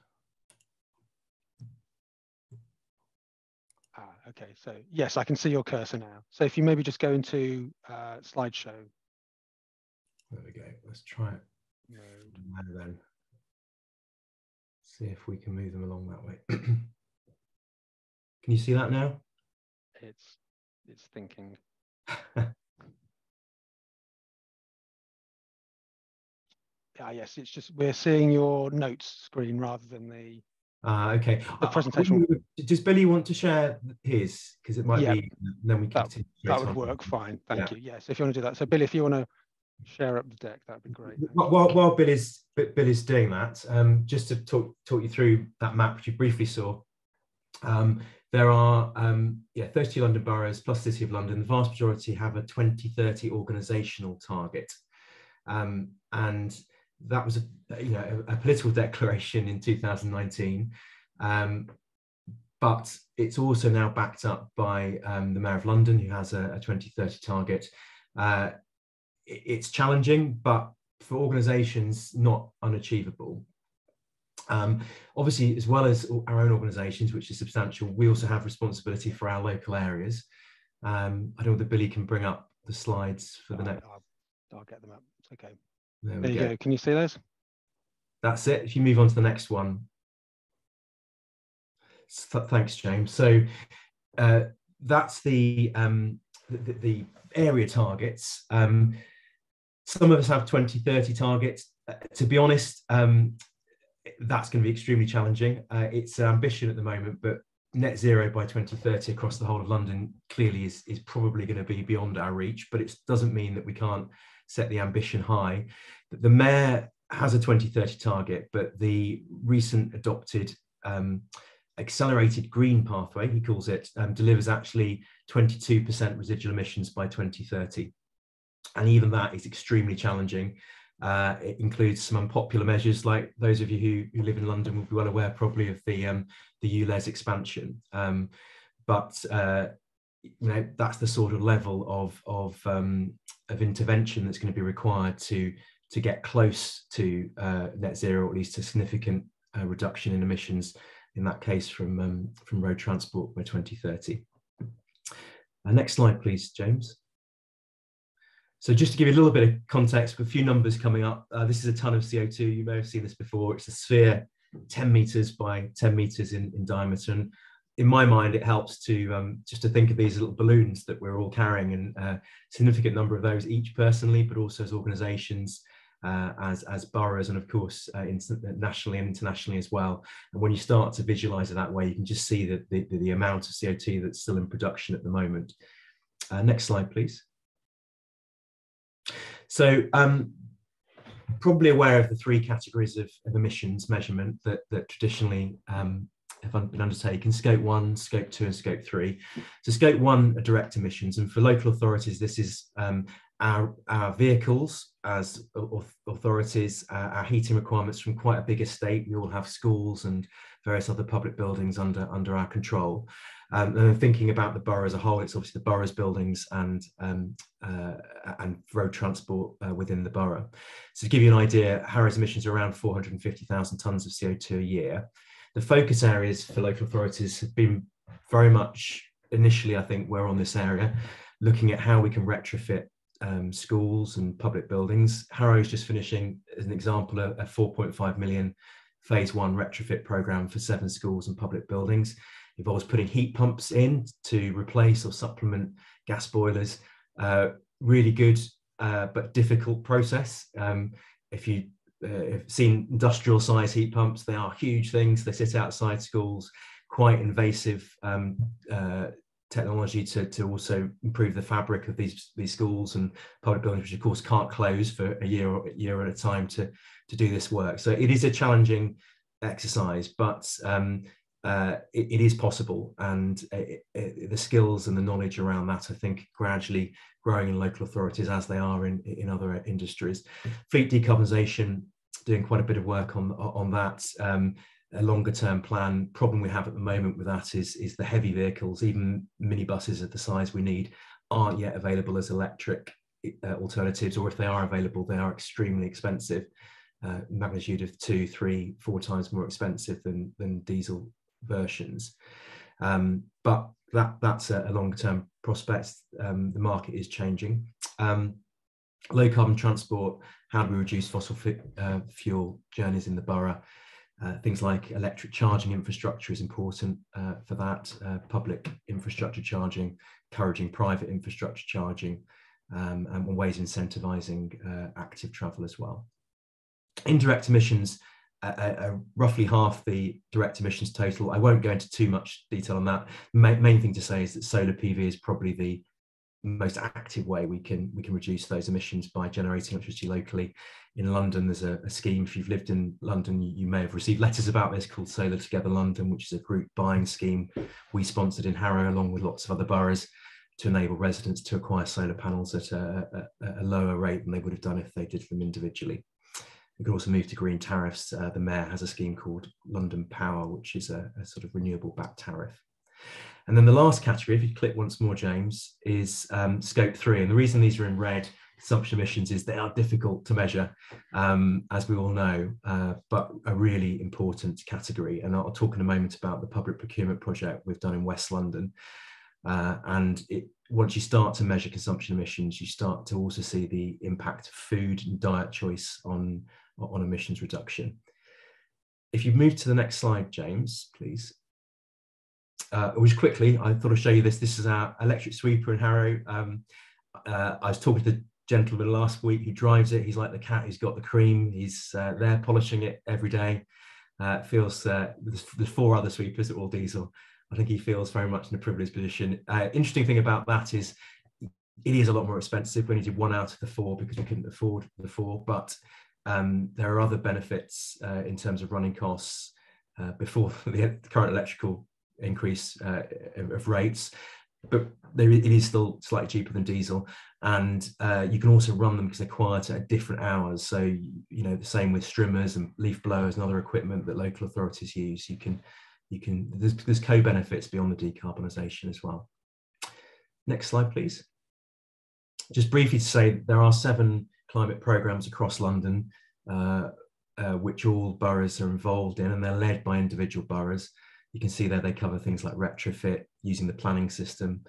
Ah, okay. So yes, I can see your cursor now. So if you maybe just go into uh, slideshow. There we go. Let's try it. And then see if we can move them along that way. <clears throat> can you see that now? It's it's thinking. <laughs> Ah, yes, it's just we're seeing your notes screen rather than the. Ah, okay. The presentation. Does Billy want to share his? Because it might yeah. be. Then we can. That, that would work fine. Thank yeah. you. Yes, if you want to do that. So, Billy, if you want to share up the deck, that'd be great. While, while Bill is Bill is doing that, um, just to talk talk you through that map which you briefly saw. Um, there are um, yeah 30 London boroughs plus City of London. The vast majority have a 2030 organisational target, um, and that was a, you know, a, a political declaration in 2019. Um, but it's also now backed up by um, the Mayor of London, who has a, a 2030 target. Uh, it, it's challenging, but for organisations, not unachievable. Um, obviously, as well as our own organisations, which is substantial, we also have responsibility for our local areas. Um, I don't know whether Billy can bring up the slides for the next. I'll, I'll get them up. Okay. There, there you go. go. Can you see those? That's it. If you move on to the next one. Thanks, James. So uh, that's the, um, the, the area targets. Um, some of us have 2030 targets. Uh, to be honest, um, that's going to be extremely challenging. Uh, it's an ambition at the moment, but net zero by 2030 across the whole of London clearly is, is probably going to be beyond our reach, but it doesn't mean that we can't set the ambition high. The mayor has a 2030 target, but the recent adopted um, accelerated green pathway, he calls it, um, delivers actually 22% residual emissions by 2030. And even that is extremely challenging. Uh, it includes some unpopular measures, like those of you who, who live in London will be well aware probably of the um, the ULEZ expansion. Um, but uh, you know that's the sort of level of of um, of intervention that's going to be required to to get close to uh, net zero, or at least a significant uh, reduction in emissions. In that case, from um, from road transport by 2030. Uh, next slide, please, James. So just to give you a little bit of context, a few numbers coming up. Uh, this is a ton of CO2. You may have seen this before. It's a sphere 10 meters by 10 meters in, in diameter. And in my mind, it helps to um, just to think of these little balloons that we're all carrying and a uh, significant number of those each personally, but also as organizations, uh, as, as boroughs, and of course, uh, in, nationally and internationally as well. And when you start to visualize it that way, you can just see the, the, the amount of CO2 that's still in production at the moment. Uh, next slide, please. So um, probably aware of the three categories of, of emissions measurement that, that traditionally um, have been undertaken, scope one, scope two, and scope three. So scope one are direct emissions, and for local authorities, this is um, our, our vehicles as authorities, uh, our heating requirements from quite a big estate. We all have schools and various other public buildings under, under our control. Um, and thinking about the borough as a whole, it's obviously the borough's buildings and um, uh, and road transport uh, within the borough. So to give you an idea, Harrow's emissions are around 450,000 tonnes of CO2 a year. The focus areas for local authorities have been very much initially, I think, we're on this area, looking at how we can retrofit um, schools and public buildings. Harrow is just finishing, as an example, a, a 4.5 million phase one retrofit program for seven schools and public buildings. Involves putting heat pumps in to replace or supplement gas boilers. Uh, really good uh, but difficult process. Um, if you uh, seen industrial size heat pumps, they are huge things. They sit outside schools, quite invasive um, uh, technology to, to also improve the fabric of these these schools and public buildings, which of course can't close for a year or a year at a time to to do this work. So it is a challenging exercise, but um, uh, it, it is possible, and it, it, the skills and the knowledge around that, I think, gradually growing in local authorities as they are in in other industries. Fleet decarbonisation, doing quite a bit of work on on that. Um, a longer term plan problem we have at the moment with that is is the heavy vehicles even minibuses of the size we need aren't yet available as electric uh, alternatives or if they are available they are extremely expensive uh, magnitude of two three four times more expensive than than diesel versions. Um, but that that's a, a longer term prospect. Um, the market is changing. Um, low carbon transport how do we reduce fossil uh, fuel journeys in the borough? Uh, things like electric charging infrastructure is important uh, for that, uh, public infrastructure charging, encouraging private infrastructure charging, um, and ways of incentivizing uh, active travel as well. Indirect emissions roughly half the direct emissions total. I won't go into too much detail on that. The main thing to say is that solar PV is probably the most active way we can we can reduce those emissions by generating electricity locally. In London, there's a, a scheme. If you've lived in London, you, you, may have received letters about this called Solar Together London, which is a group buying scheme we sponsored in Harrow along with lots of other boroughs to enable residents to acquire solar panels at a, a, a lower rate than they would have done if they did them individually. You can also move to green tariffs. Uh, the mayor has a scheme called London Power, which is a, a sort of renewable back tariff. And then the last category, if you click once more, James, is um, scope three. And the reason these are in red, consumption emissions, is they are difficult to measure, um, as we all know, uh, but a really important category. And I'll talk in a moment about the public procurement project we've done in West London. Uh, and it, once you start to measure consumption emissions, you start to also see the impact of food and diet choice on, on emissions reduction. If you move to the next slide, James, please. uh, which quickly, I thought I'd show you this. This is our electric sweeper in Harrow. Um, uh, I was talking to the gentleman last week who drives it. He's like the cat who's got the cream. He's uh, there polishing it every day. Uh, feels uh, there's, there's, four other sweepers that all diesel. I think he feels very much in a privileged position. Uh, interesting thing about that is it is a lot more expensive when you did one out of the four because we couldn't afford the four. But um, there are other benefits uh, in terms of running costs uh, before <laughs> the current electrical increase uh, of rates. But there, it is still slightly cheaper than diesel, and uh, you can also run them because they're quieter at different hours. So you know the same with strimmers and leaf blowers and other equipment that local authorities use. You can you can there's, there's co-benefits beyond the decarbonisation as well. Next slide, please. Just briefly to say there are seven climate programs across London, uh, uh, which all boroughs are involved in, and they're led by individual boroughs. You can see there they cover things like retrofit, using the planning system,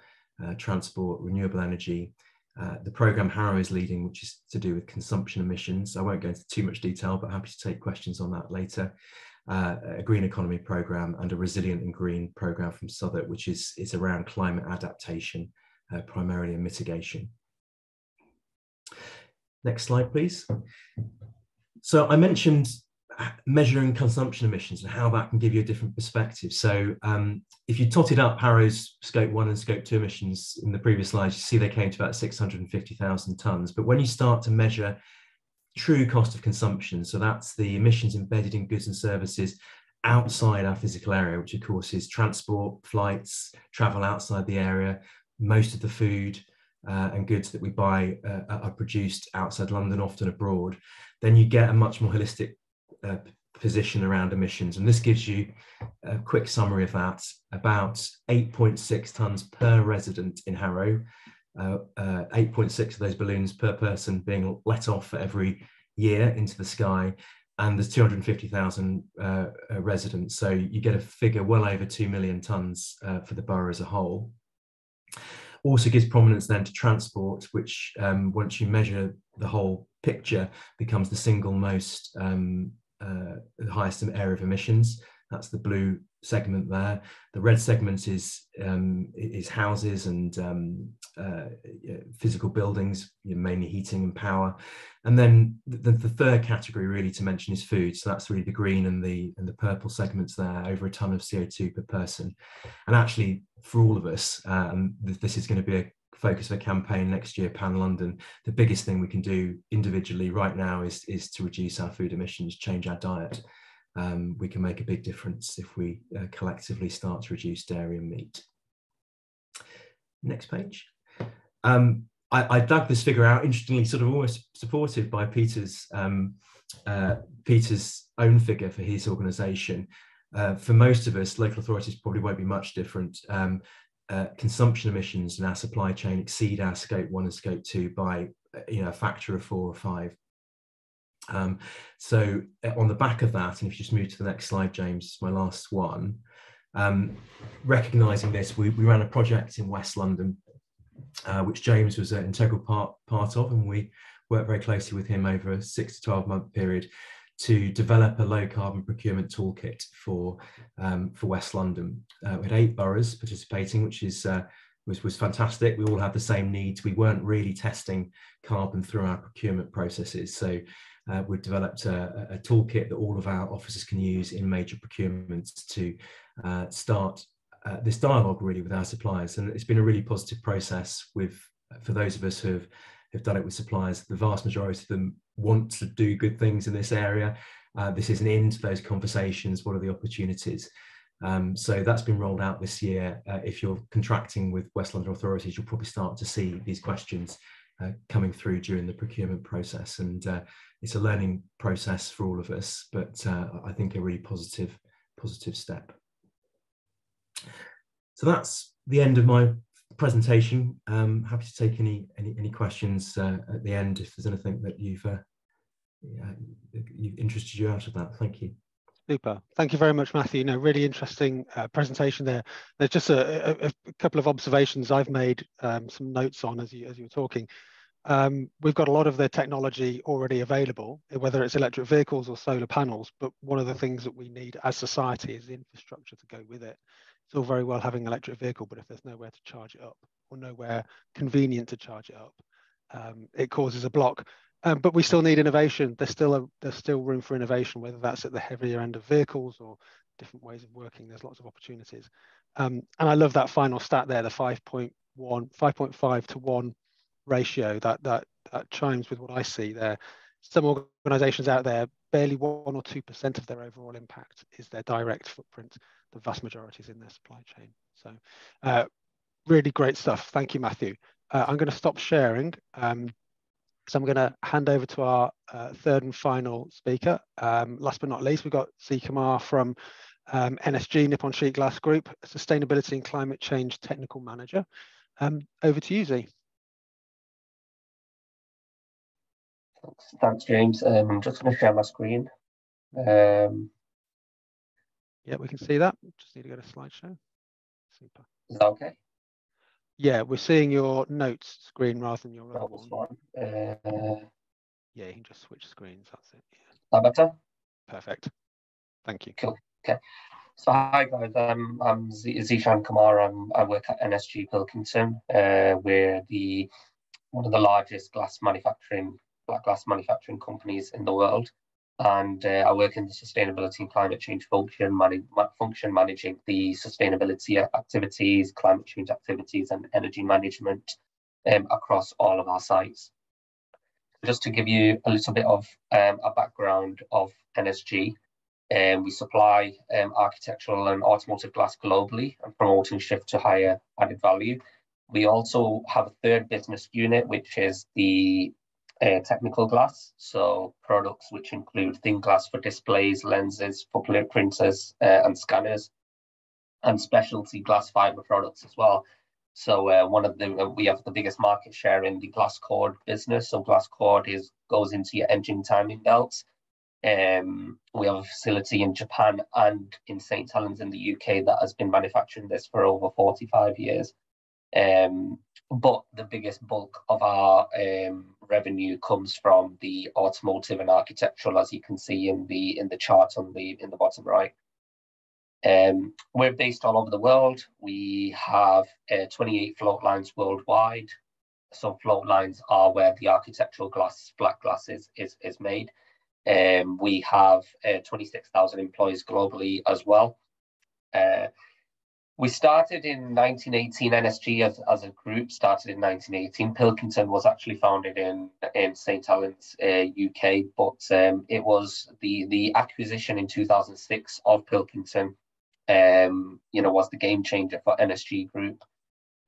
uh, transport, renewable energy. Uh, the program Harrow is leading, which is to do with consumption emissions. I won't go into too much detail, but happy to take questions on that later. Uh, a green economy program and a resilient and green program from Southwark, which is, is around climate adaptation, uh, primarily and mitigation. Next slide, please. So I mentioned measuring consumption emissions and how that can give you a different perspective. So um, if you totted up Harrow's scope one and scope two emissions in the previous slides, you see they came to about 650,000 tonnes. But when you start to measure true cost of consumption, so that's the emissions embedded in goods and services outside our physical area, which of course is transport, flights, travel outside the area, most of the food, uh, and goods that we buy uh, are produced outside London, often abroad, then you get a much more holistic uh, position around emissions. And this gives you a quick summary of that about 8.6 tonnes per resident in Harrow, uh, uh, 8.6 of those balloons per person being let off every year into the sky. And there's 250,000 uh, residents. So you get a figure well over 2 million tonnes for the borough as a whole also gives prominence then to transport, which um, once you measure the whole picture becomes the single most um, uh, the highest area of emissions. That's the blue segment there. The red segment is um, is houses and um, uh, physical buildings, you know, mainly heating and power. And then the, the, third category really to mention is food. So that's really the green and the and the purple segments there, over a ton of CO2 per person. And actually, for all of us, um, this is going to be a focus of a campaign next year, Pan London. The biggest thing we can do individually right now is is to reduce our food emissions, change our diet um, we can make a big difference if we uh, collectively start to reduce dairy and meat. Next page. Um, I, I, dug this figure out, interestingly, sort of almost supported by Peter's um, uh, Peter's own figure for his organisation. Uh, for most of us, local authorities probably won't be much different. Um, uh, consumption emissions in our supply chain exceed our scope one and scope two by uh, you know a factor of four or five. Um, so uh, on the back of that, and if you just move to the next slide, James, my last one, um, recognizing this, we, we ran a project in West London, uh, which James was an integral part, part of, and we worked very closely with him over a six to 12 month period to develop a low carbon procurement toolkit for, um, for West London. Uh, we had eight boroughs participating, which is uh, was, was fantastic. We all had the same needs. We weren't really testing carbon through our procurement processes. So uh, we've developed a, a, toolkit that all of our officers can use in major procurements to uh, start uh, this dialogue really with our suppliers. And it's been a really positive process with, for those of us who have, have done it with suppliers, the vast majority of them want to do good things in this area. Uh, this is an end to those conversations. What are the opportunities? Um, so that's been rolled out this year. Uh, if you're contracting with West London authorities, you'll probably start to see these questions uh, coming through during the procurement process. And uh, it's a learning process for all of us, but uh, I think a really positive, positive step. So that's the end of my presentation. Um, happy to take any any, any questions uh, at the end if there's anything that you've uh, you've interested you out of that. Thank you. Super. Thank you very much, Matthew. No, really interesting uh, presentation there. There's just a, a, a, couple of observations I've made um, some notes on as you as you were talking. Um, we've got a lot of the technology already available, whether it's electric vehicles or solar panels. But one of the things that we need as society is the infrastructure to go with it. it's all very well having an electric vehicle, but if there's nowhere to charge it up or nowhere convenient to charge it up, um, it causes a block. Um, but we still need innovation. There's still a, there's still room for innovation, whether that's at the heavier end of vehicles or different ways of working. There's lots of opportunities. Um, and I love that final stat there, the 5.1, 5.5 to 1 ratio. That, that, that chimes with what I see there. Some organizations out there, barely 1 or 2% of their overall impact is their direct footprint. The vast majority is in their supply chain. So uh, really great stuff. Thank you, Matthew. Uh, I'm going to stop sharing. Um, so I'm going to hand over to our uh, third and final speaker. Um, last but not least, we've got Zee Qamar from um, NSG, Nippon Sheet Glass Group, Sustainability and Climate Change Technical Manager. Um, over to you, Zee. Thanks, Thanks James. Um, I'm just going to share my screen. Um, yeah, we can see that. Just need to go to slideshow. Super. Is that okay? Yeah, we're seeing your notes screen rather than your other one. Uh, yeah, you can just switch screens. That's it. Yeah. That better? Perfect. Thank you. Cool. Okay. So hi guys, um, I'm Z- Zeeshan Qamar. I'm, I work at NSG Pilkington. Uh, we're the one of the largest glass manufacturing black glass manufacturing companies in the world, and uh, I work in the sustainability and climate change function, man- function managing the sustainability activities, climate change activities, and energy management um, across all of our sites. Just to give you a little bit of um, a background of NSG, um, we supply um, architectural and automotive glass globally and promoting shift to higher added value. We also have a third business unit, which is the uh, technical glass. So products which include thin glass for displays, lenses, for printers uh, and scanners, and specialty glass fiber products as well. So uh, one of the we have the biggest market share in the glass cord business. So glass cord is goes into your engine timing belts um, we have a facility in Japan and in St. Helens in the UK that has been manufacturing this for over 45 years. Um, but the biggest bulk of our um, revenue comes from the automotive and architectural, as you can see in the in the chart on the in the bottom right. Um, we're based all over the world. We have uh, 28 float lines worldwide. Some float lines are where the architectural glass, black glass is, is, is made. Um, we have uh, 26,000 employees globally as well. Uh, we started in 1918, NSG as, as a group started in 1918. Pilkington was actually founded in, in St. Helens, uh, UK, but um, it was the, the acquisition in 2006 of Pilkington, um, you know, was the game changer for NSG Group.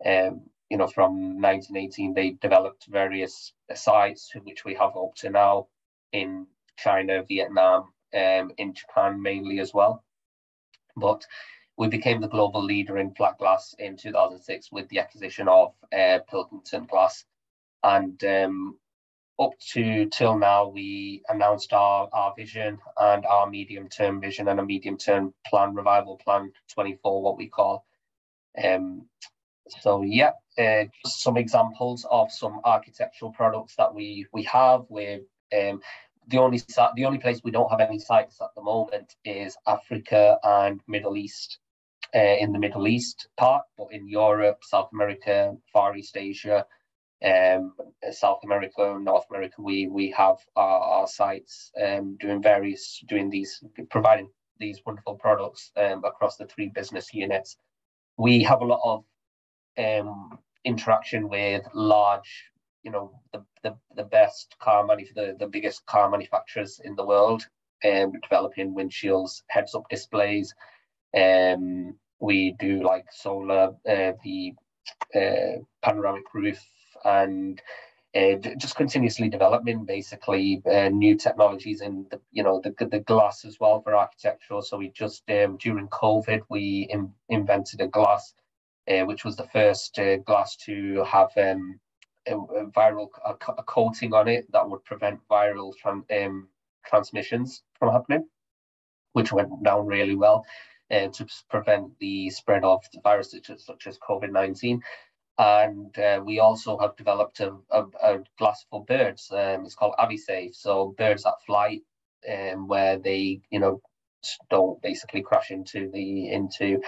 Um, you know, from 1918, they developed various sites, which we have up to now in China, Vietnam, um, in Japan mainly as well. But we became the global leader in flat glass in 2006 with the acquisition of uh, Pilkington Glass. And um, up to till now, we announced our, our vision and our medium term vision and a medium term plan, revival plan 24, what we call. Um, so yeah, uh, just some examples of some architectural products that we we have. We're um, the only the only place we don't have any sites at the moment is Africa and Middle East. Uh, in the Middle East part, but in Europe, South America, Far East Asia, um, South America, North America, we we have our, our sites um, doing various doing these providing these wonderful products um, across the three business units. We have a lot of um, interaction with large you know the the, the best car the, the biggest car manufacturers in the world um, developing windshields heads up displays um we do like solar uh, the uh, panoramic roof and uh, just continuously developing basically uh, new technologies in the you know the, the glass as well for architectural so we just um, during covid we in, invented a glass uh, which was the first uh, glass to have um, a, a viral a, a, coating on it that would prevent viral um, transmissions from happening, which went down really well uh, to prevent the spread of the viruses such as, such as COVID 19. And uh, we also have developed a, a, a glass for birds. Um, it's called AviSafe. So birds that fly, um, where they, you know, don't basically crash into the into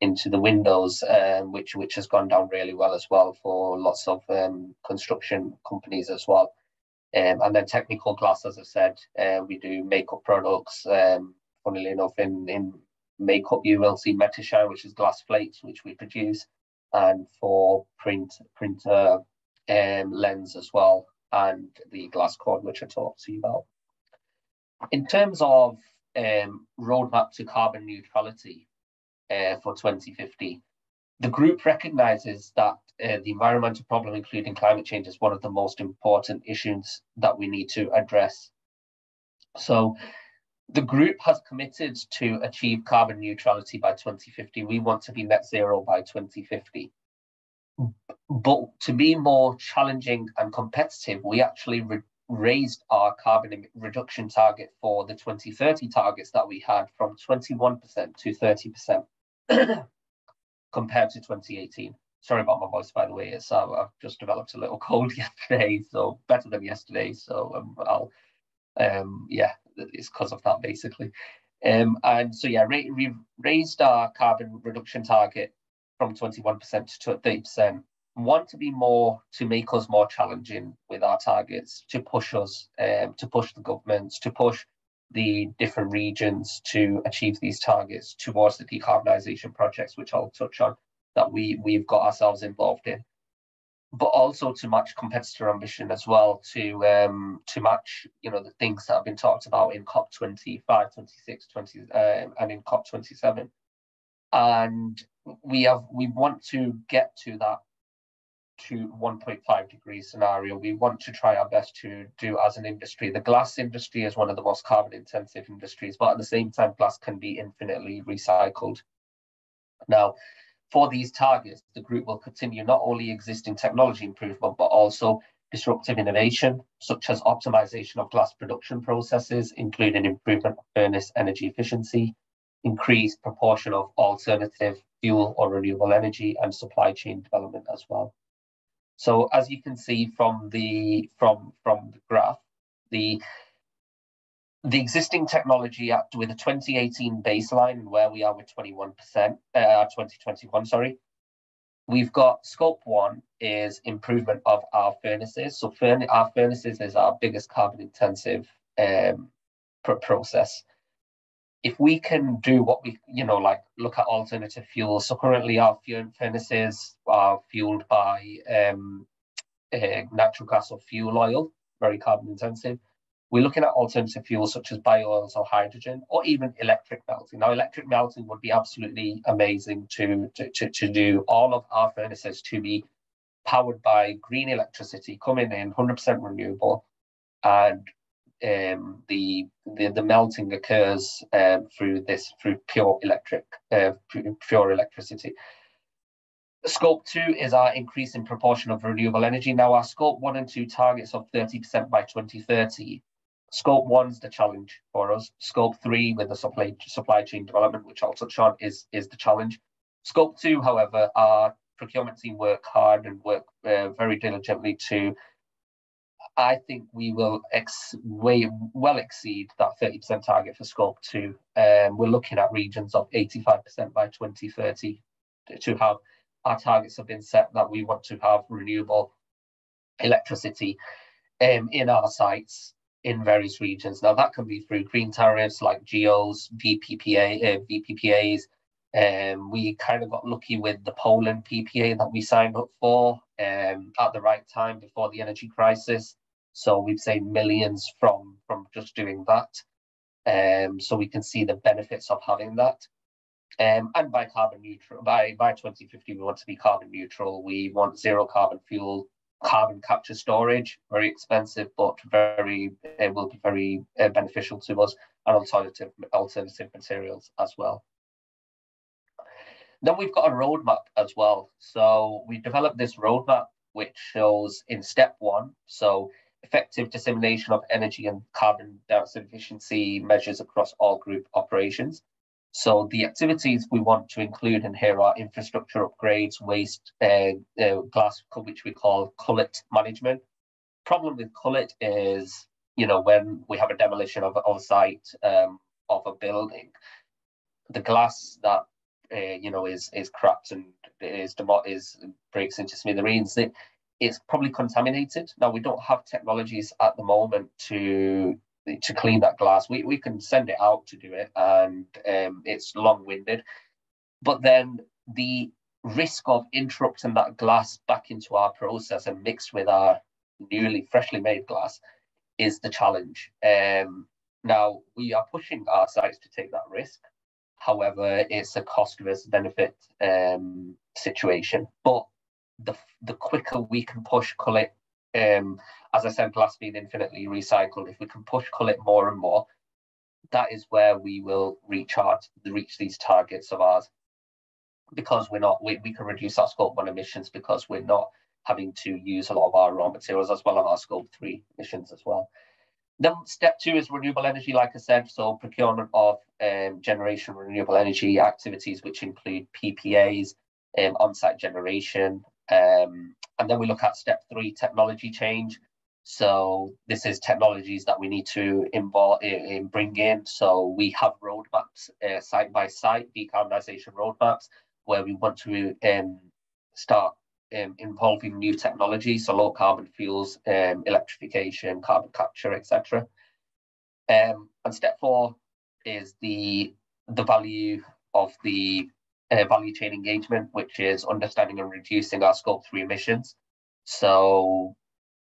into the windows, um, which which has gone down really well as well for lots of um, construction companies as well. Um, and then technical glass, as I said, uh, we do makeup products. Um, funnily enough, in in makeup, you will see Metashine, which is glass plates, which we produce, and for print printer um, lens as well, and the glass cord, which I talked to you about. In terms of um, roadmap to carbon neutrality uh, for 2050, the group recognises that uh, the environmental problem, including climate change, is one of the most important issues that we need to address. So, the group has committed to achieve carbon neutrality by 2050. We want to be net zero by 2050. But to be more challenging and competitive, we actually re- raised our carbon reduction target for the 2030 targets that we had from 21% to 30% <clears throat> compared to 2018. Sorry about my voice, by the way. It's uh, I've just developed a little <laughs> cold yesterday, so better than yesterday. So um, I'll, um, yeah, it's because of that basically. Um, and so yeah, we've raised our carbon reduction target from 21% to 30%. Want to be more to make us more challenging with our targets, to push us, um, to push the governments, to push the different regions to achieve these targets towards the decarbonisation projects, which I'll touch on that we we've got ourselves involved in but also to match competitor ambition as well to um, to match you know the things that have been talked about in COP 25 26 20 um, and in COP 27 and we have we want to get to that to 1.5 degree scenario. We want to try our best to do as an industry. The glass industry is one of the most carbon intensive industries but at the same time glass can be infinitely recycled. Now for these targets, the group will continue not only existing technology improvement, but also disruptive innovation, such as optimization of glass production processes, including improvement of furnace energy efficiency, increased proportion of alternative fuel or renewable energy, and supply chain development as well. So as you can see from the from from the graph, the the existing technology up with a 2018 baseline and where we are with 21%, uh, 2021, sorry. We've got scope one is improvement of our furnaces. So furn our furnaces is our biggest carbon intensive um, process. If we can do what we, you know, like look at alternative fuels. So currently our furnaces are fueled by um, uh, natural gas or fuel oil, very carbon intensive we're looking at alternative fuels such as bioils or hydrogen or even electric melting. Now, electric melting would be absolutely amazing to, to, to, to do all of our furnaces to be powered by green electricity coming in 100% renewable and um, the, the the melting occurs um, through this through pure electric uh, pure electricity. Scope two is our increase in proportion of renewable energy. Now, our scope one and two targets of 30% by 2030 Scope one's the challenge for us. Scope three with the supply supply chain development, which I'll touch on, is is the challenge. Scope two, however, our procurement team work hard and work uh, very diligently to. I think we will ex- way well exceed that 30% target for scope two. Um, we're looking at regions of 85% by 2030 to have our targets have been set that we want to have renewable electricity um, in our sites in various regions. Now that can be through green tariffs like GOs, VPPA, uh, VPPAs. Um, we kind of got lucky with the Poland PPA that we signed up for um, at the right time before the energy crisis. So we've saved millions from from just doing that. Um, so we can see the benefits of having that. Um, and by carbon neutral, by by 2050, we want to be carbon neutral. We want zero carbon fuel carbon capture storage, very expensive, but very it will be very uh, beneficial to us, and alternative alternative materials as well. Then we've got a roadmap as well. So we developed this roadmap which shows in step one, so effective dissemination of energy and carbon dioxide efficiency measures across all group operations. So the activities we want to include in here are infrastructure upgrades, waste, uh, uh, glass, which we call cullet management. Problem with cullet is, you know, when we have a demolition of, of site um, of a building, the glass that uh, you know is is cracked and is is breaks into smithereens. It, it's probably contaminated. Now we don't have technologies at the moment to to clean that glass. We we can send it out to do it, and um, it's long winded. But then the risk of interrupting that glass back into our process and mixed with our newly freshly made glass is the challenge. Um, now we are pushing our sites to take that risk. However, it's a cost versus benefit um, situation. But the the quicker we can push Cullet, um, as I said, glass being infinitely recycled, if we can push Cullet more and more, that is where we will reach our reach these targets of ours because we're not we, we can reduce our scope one emissions because we're not having to use a lot of our raw materials as well as our scope three emissions as well. Then step two is renewable energy, like I said, so procurement of um, generation renewable energy activities, which include PPAs, um, on-site generation, um, and then we look at step three, technology change. So this is technologies that we need to involve in, bring in. So we have roadmaps, uh, site by site, decarbonisation roadmaps where we want to um, start um, involving new technologies, so low carbon fuels, um, electrification, carbon capture, etc. Um, and step four is the the value of the uh, value chain engagement, which is understanding and reducing our scope three emissions. So,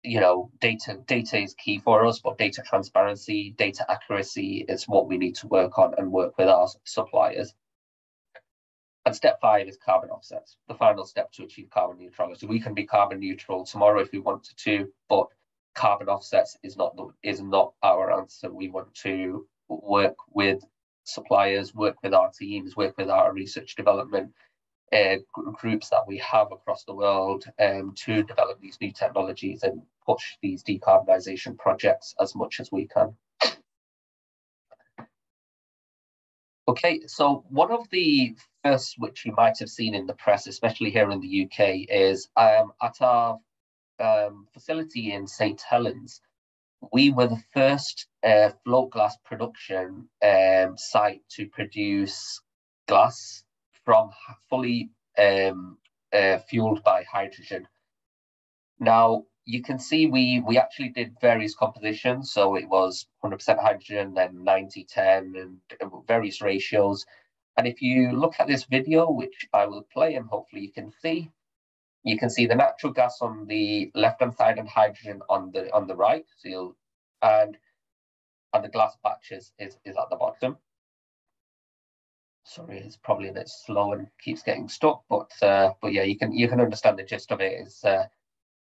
you know, data data is key for us, but data transparency, data accuracy is what we need to work on and work with our suppliers. And step five is carbon offsets, the final step to achieve carbon neutrality. We can be carbon neutral tomorrow if we wanted to, but carbon offsets is not the, is not our answer. We want to work with suppliers, work with our teams, work with our research development uh, groups that we have across the world um, to develop these new technologies and push these decarbonisation projects as much as we can. Okay, so one of the first which you might have seen in the press, especially here in the UK, is um, at our um, facility in St Helens, we were the first uh, float glass production um, site to produce glass from fully um, uh, fueled by hydrogen. Now, you can see we we actually did various compositions. So it was 100% hydrogen, then 90 10, and various ratios. And if you look at this video, which I will play and hopefully you can see, you can see the natural gas on the left hand side and hydrogen on the on the right. So you'll and and the glass batches is, is at the bottom. Sorry, it's probably a bit slow and keeps getting stuck, but uh, but yeah, you can you can understand the gist of it. Is uh,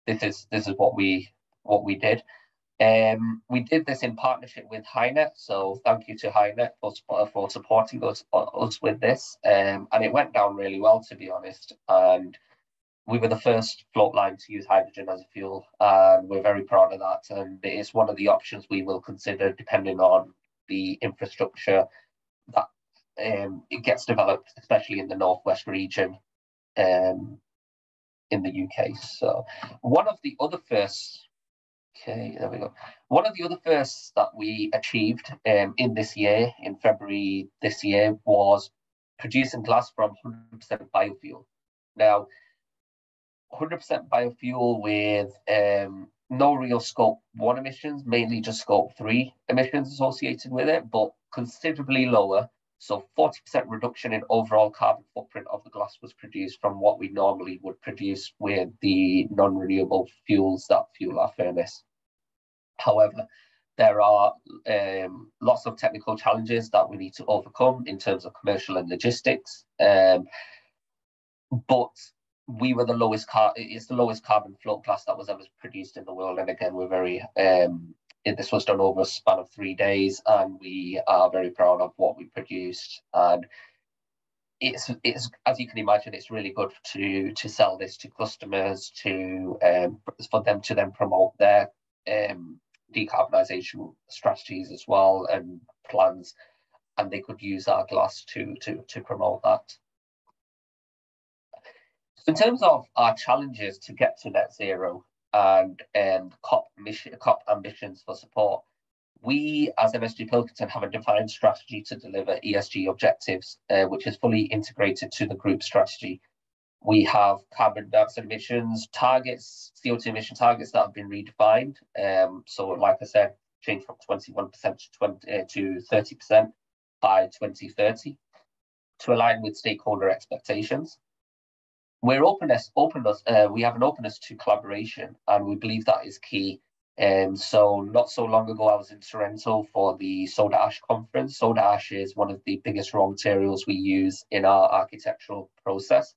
this is this is what we what we did. Um, we did this in partnership with HyNet, so thank you to HyNet for for supporting us us with this. Um, and it went down really well, to be honest. And we were the first float line to use hydrogen as a fuel, and we're very proud of that. And it is one of the options we will consider, depending on the infrastructure that um, it gets developed, especially in the northwest region. Um, in the UK. So one of the other firsts, okay, there we go. One of the other firsts that we achieved um, in this year, in February this year, was producing glass from 100% biofuel. Now, 100% biofuel with um, no real scope one emissions, mainly just scope three emissions associated with it, but considerably lower so 40% reduction in overall carbon footprint of the glass was produced from what we normally would produce with the non-renewable fuels that fuel our furnace. However, there are um, lots of technical challenges that we need to overcome in terms of commercial and logistics. Um, but we were the lowest car it's the lowest carbon float glass that was ever produced in the world and again we're very um, this was done over a span of three days, and we are very proud of what we produced. And it's it's as you can imagine, it's really good to to sell this to customers to um, for them to then promote their um, decarbonisation strategies as well and plans, and they could use our glass to to to promote that. In terms of our challenges to get to net zero, and um, COP, mission, COP ambitions for support, we as NSG Pilkington have a defined strategy to deliver ESG objectives, uh, which is fully integrated to the group strategy. We have carbon dioxide emissions targets, CO2 emission targets that have been redefined. Um, so, like I said, change from 21% to 20 uh, to 30% by 2030 to align with stakeholder expectations. We're openness, openness. Uh, we have an openness to collaboration, and we believe that is key um, so not so long ago, I was in Toronto for the soda ash conference. Soda ash is one of the biggest raw materials we use in our architectural process.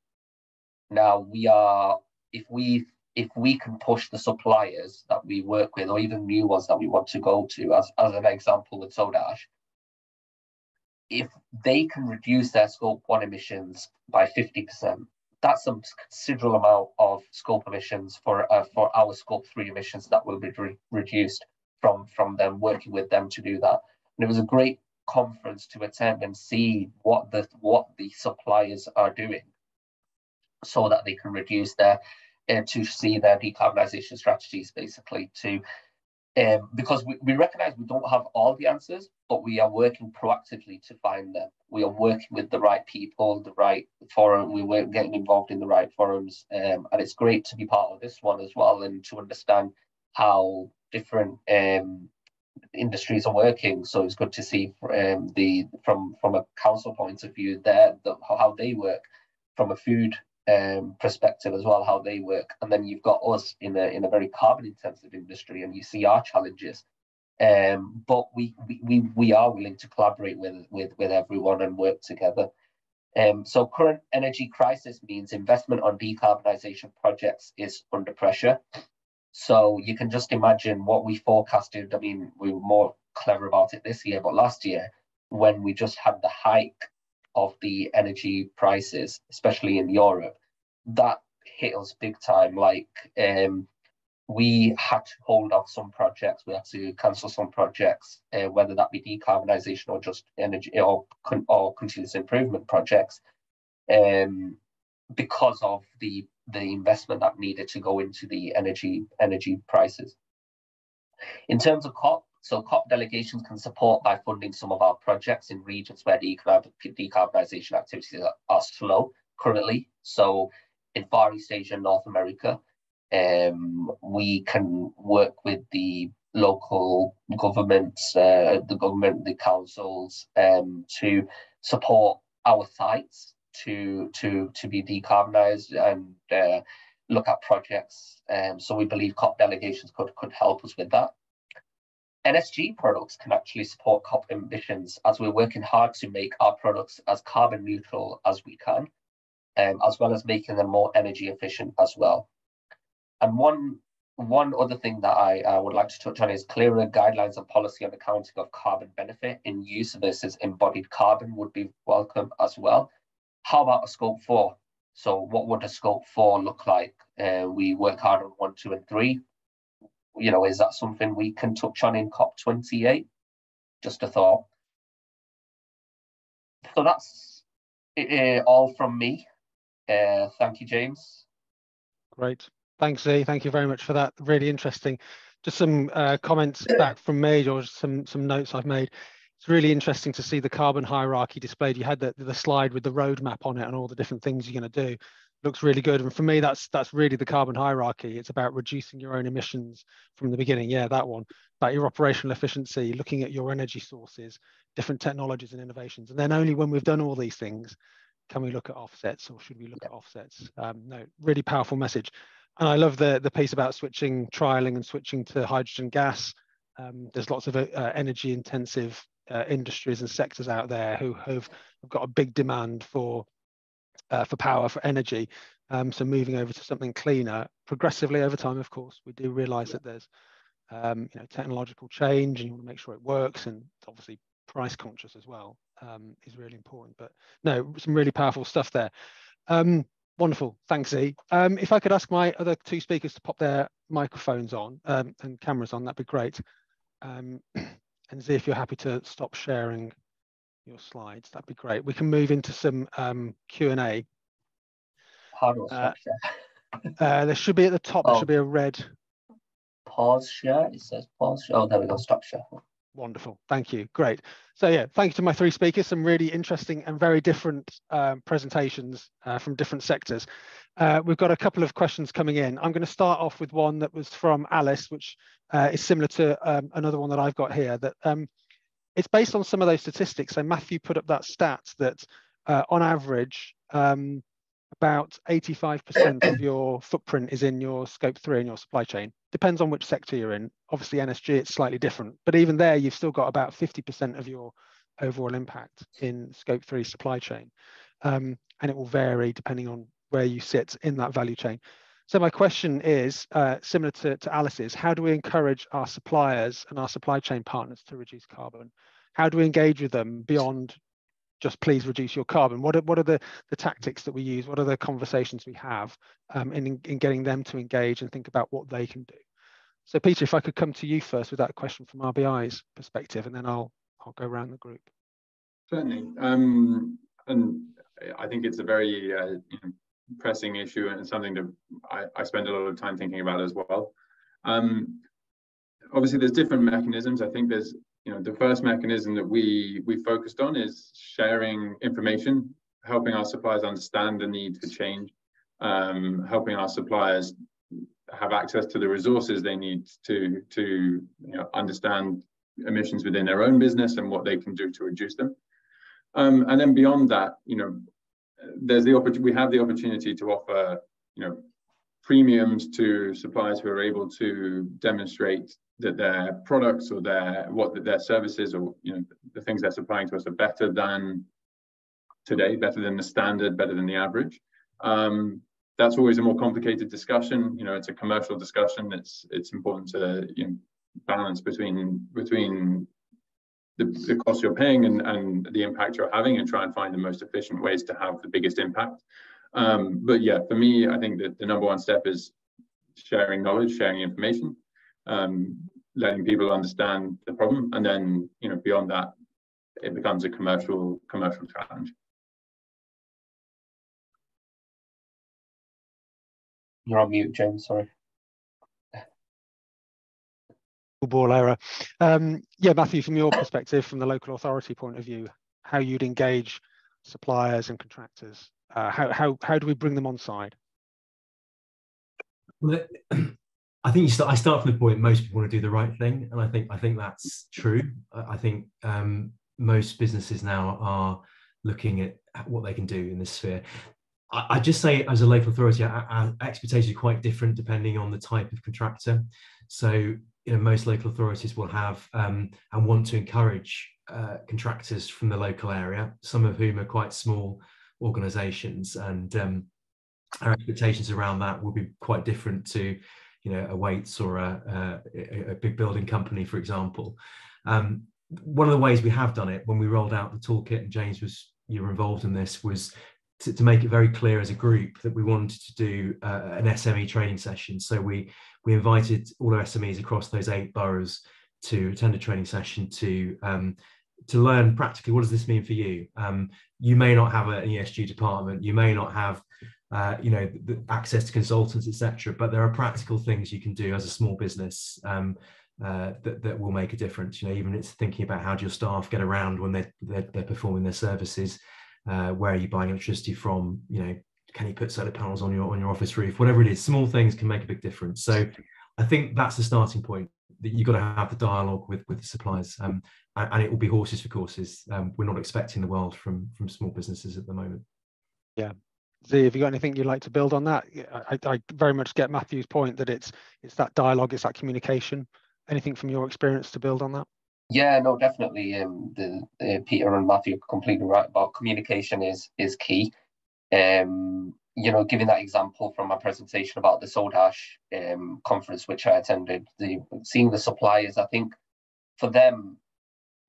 Now we are, if we if we can push the suppliers that we work with, or even new ones that we want to go to, as as an example with soda ash, if they can reduce their scope one emissions by fifty percent, that's a considerable amount of scope emissions for uh, for our scope three emissions that will be re reduced from from them working with them to do that. And it was a great conference to attend and see what the what the suppliers are doing, so that they can reduce their uh, to see their decarbonisation strategies basically to um, because we, we recognize we don't have all the answers, but we are working proactively to find them. We are working with the right people, the right forum. We were getting involved in the right forums, um, and it's great to be part of this one as well and to understand how different um, industries are working. So it's good to see um, the from from a council point of view there the, how they work, from a food um, perspective as well, how they work. And then you've got us in a in a very carbon intensive industry, and you see our challenges. Um, but we, we we are willing to collaborate with with with everyone and work together. Um, so current energy crisis means investment on decarbonisation projects is under pressure. So you can just imagine what we forecasted. I mean, we were more clever about it this year, but last year when we just had the hike of the energy prices, especially in Europe, that hit us big time. Like um, we had to hold off some projects, we had to cancel some projects, uh, whether that be decarbonisation or just energy or or continuous improvement projects, um, because of the the investment that needed to go into the energy energy prices. In terms of COP, so COP delegations can support by funding some of our projects in regions where the decarbonisation activities are, slow currently. So in Far East Asia and North America, um, we can work with the local governments, uh, the government, the councils, um, to support our sites to to to be decarbonised and uh, look at projects. Um, so we believe COP delegations could could help us with that. NSG products can actually support COP ambitions as we're working hard to make our products as carbon neutral as we can, um, as well as making them more energy efficient as well. And one one other thing that I uh, would like to touch on is clearer guidelines and policy on accounting of carbon benefit in use versus embodied carbon would be welcome as well. How about a scope four? So what would a scope four look like? Uh, we work hard on one, two, and three you know, is that something we can touch on in COP28? Just a thought. So that's it, uh, all from me. Uh, thank you, James. Great. Thanks, Zee. Thank you very much for that. Really interesting. Just some uh, comments back from me or some, some notes I've made. It's really interesting to see the carbon hierarchy displayed. You had the, the slide with the roadmap on it and all the different things you're going to do looks really good. And for me, that's that's really the carbon hierarchy. It's about reducing your own emissions from the beginning. Yeah, that one. About your operational efficiency, looking at your energy sources, different technologies and innovations. And then only when we've done all these things can we look at offsets or should we look at offsets? Um, no, really powerful message. And I love the, the piece about switching, trialing and switching to hydrogen gas. Um, there's lots of uh, energy intensive uh, industries and sectors out there who have, have got a big demand for uh, for power, for energy. Um, so moving over to something cleaner progressively over time, of course, we do realize that there's um, you know, technological change and you want to make sure it works and obviously price conscious as well um, is really important. But no, some really powerful stuff there. Um, wonderful, thanks Zee. Um, if I could ask my other two speakers to pop their microphones on um, and cameras on, that'd be great. <clears throat> and Zee, if you're happy to stop sharing your slides. That'd be great. We can move into some um, Q&A. How do I uh, <laughs> uh, there should be at the top, oh. there should be a red. Pause share, it says pause share. Oh, there we go, stop share. Wonderful. Thank you. Great. So yeah, thank you to my three speakers. Some really interesting and very different um, presentations uh, from different sectors. Uh, we've got a couple of questions coming in. I'm going to start off with one that was from Alice, which uh, is similar to um, another one that I've got here. That um, it's based on some of those statistics. So Matthew put up that stat that uh, on average, um, about 85% of your footprint is in your scope three in your supply chain. Depends on which sector you're in. Obviously, NSG, it's slightly different, but even there, you've still got about 50% of your overall impact in scope three supply chain. Um, and it will vary depending on where you sit in that value chain. So my question is uh, similar to, to Alice's, how do we encourage our suppliers and our supply chain partners to reduce carbon? How do we engage with them beyond just please reduce your carbon? What are, what are the, the tactics that we use? What are the conversations we have um, in, in getting them to engage and think about what they can do? So Peter, if I could come to you first with that question from RBI's perspective, and then I'll, I'll go around the group. Certainly. Um, and I think it's a very uh, you know, pressing issue and something that I, I, spend a lot of time thinking about as well. Um, obviously, there's different mechanisms. I think there's you know, the first mechanism that we we focused on is sharing information, helping our suppliers understand the need for change, um, helping our suppliers have access to the resources they need to to you know, understand emissions within their own business and what they can do to reduce them. Um, and then beyond that, you know, there's the opportunity. We have the opportunity to offer, you know, premiums to suppliers who are able to demonstrate that their products or their what their services or you know the things they're supplying to us are better than today, better than the standard, better than the average. Um, that's always a more complicated discussion. You know, it's a commercial discussion. It's it's important to you know, balance between between the, the cost you're paying and, and the impact you're having and try and find the most efficient ways to have the biggest impact. Um, but yeah, for me, I think that the number one step is sharing knowledge, sharing information, um, letting people understand the problem, and then you know beyond that, it becomes a commercial commercial challenge. You're on mute, James. Sorry. Ball error. Um, yeah, Matthew, from your perspective, from the local authority point of view, how you'd engage suppliers and contractors uh, how, how, how do we bring them on side? Well, <clears throat> I think you start, I start from the point most people want to do the right thing, and I think I think that's true. I think um, most businesses now are looking at what they can do in this sphere. I, I just say, as a local authority, our, our expectations are quite different depending on the type of contractor. So, you know, most local authorities will have um, and want to encourage uh, contractors from the local area, some of whom are quite small organizations and um, our expectations around that will be quite different to you know a Wates or a, a, a big building company for example. Um, one of the ways we have done it when we rolled out the toolkit and James was you were involved in this was to, to make it very clear as a group that we wanted to do uh, an SME training session. So we we invited all our SMEs across those eight boroughs to attend a training session to um, to learn practically what does this mean for you? Um, you may not have an esg department. You may not have uh, you know the, access to consultants etc but there are practical things you can do as a small business um, uh, that, that will make a difference. You know even it's thinking about how do your staff get around when they're, they're, they're performing their services uh, where are you buying electricity from you know can you put solar panels on your on your office roof whatever it is small things can make a big difference so i think that's the starting point that you've got to have the dialogue with with the suppliers um, and it will be horses for courses. Um, we're not expecting the world from from small businesses at the moment. Yeah. Zee, have you got anything you'd like to build on that? I, I very much get Matthew's point that it's it's that dialogue, it's that communication. Anything from your experience to build on that? Yeah, no, definitely. Um, the, uh, Peter and Matthew are completely right about communication is is key. Um, you know, giving that example from my presentation about the soda ash um, conference which I attended, the seeing the suppliers, I think for them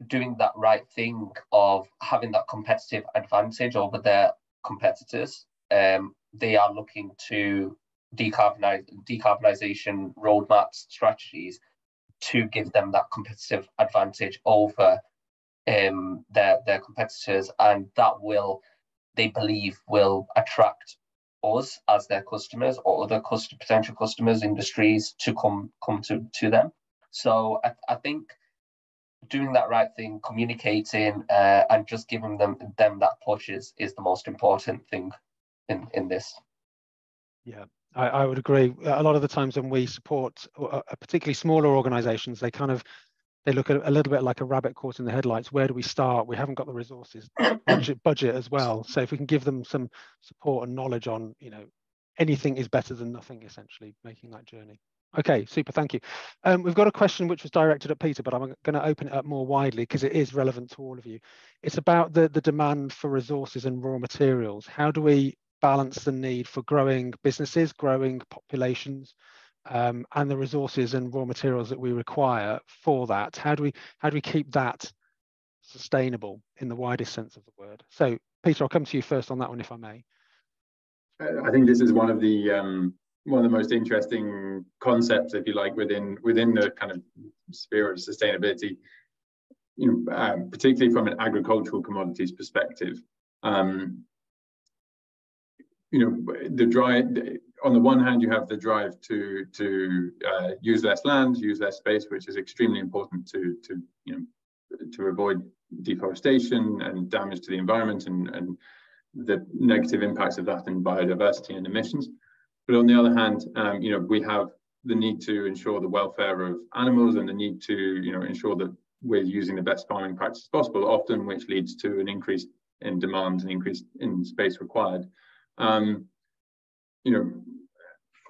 doing that right thing of having that competitive advantage over their competitors. Um, they are looking to decarbonize decarbonization roadmaps, strategies to give them that competitive advantage over um, their their competitors, and that will they believe will attract us as their customers or other cust- potential customers, industries to come come to to them. So I, I think doing that right thing, communicating, uh, and just giving them them that push is is the most important thing in in this. Yeah, I, I would agree. A lot of the times when we support, uh, uh particularly smaller organisations, they kind of they look at a little bit like a rabbit caught in the headlights. Where do we start? We haven't got the resources, <coughs> budget, budget as well. So if we can give them some support and knowledge on, you know, anything is better than nothing, essentially making that journey. Okay, super, thank you. Um, we've got a question which was directed at Peter, but I'm going to open it up more widely because it is relevant to all of you. It's about the, the demand for resources and raw materials. How do we balance the need for growing businesses, growing populations, um, and the resources and raw materials that we require for that? How do we how do we keep that sustainable in the widest sense of the word? So, Peter, I'll come to you first on that one, if I may. I think this is one of the um, one of the most interesting concepts, if you like, within within the kind of sphere of sustainability. You know, um, particularly from an agricultural commodities perspective. Um, you know, the drive. On the one hand, you have the drive to to uh, use less land, use less space, which is extremely important to to you know to avoid deforestation and damage to the environment and and the negative impacts of that in biodiversity and emissions. But on the other hand, um, you know, we have the need to ensure the welfare of animals and the need to, you know, ensure that we're using the best farming practices possible, often which leads to an increase in demand and increase in space required. Um, you know,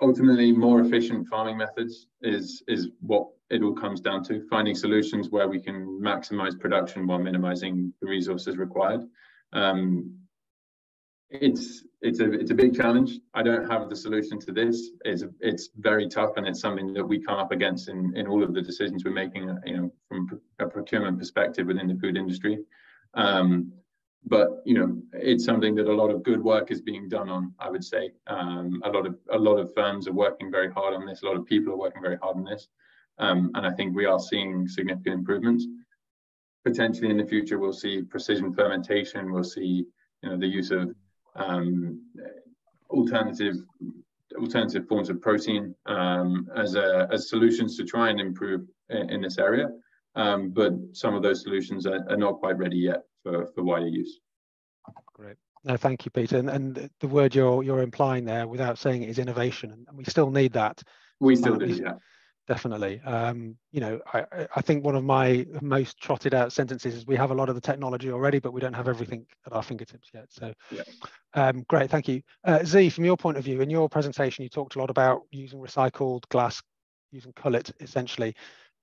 ultimately more efficient farming methods is is what it all comes down to finding solutions where we can maximize production while minimizing the resources required um, it's it's a it's a big challenge. I don't have the solution to this. It's it's very tough, and it's something that we come up against in in all of the decisions we're making. You know, from a procurement perspective within the food industry. Um, but you know, it's something that a lot of good work is being done on. I would say um, a lot of a lot of firms are working very hard on this. A lot of people are working very hard on this, um, and I think we are seeing significant improvements. Potentially in the future, we'll see precision fermentation. We'll see you know the use of um, alternative alternative forms of protein um, as a, as solutions to try and improve in, in this area. Um, but some of those solutions are, are, not quite ready yet for, for wider use. Great. No, thank you, Peter. And, and the word you're you're implying there, without saying it, is innovation, and we still need that. We still do, yeah definitely. Um, you know, I, I think one of my most trotted out sentences is we have a lot of the technology already, but we don't have everything at our fingertips yet. So, yeah. um, great, thank you. Uh, Zee, from your point of view, in your presentation, you talked a lot about using recycled glass, using cullet essentially.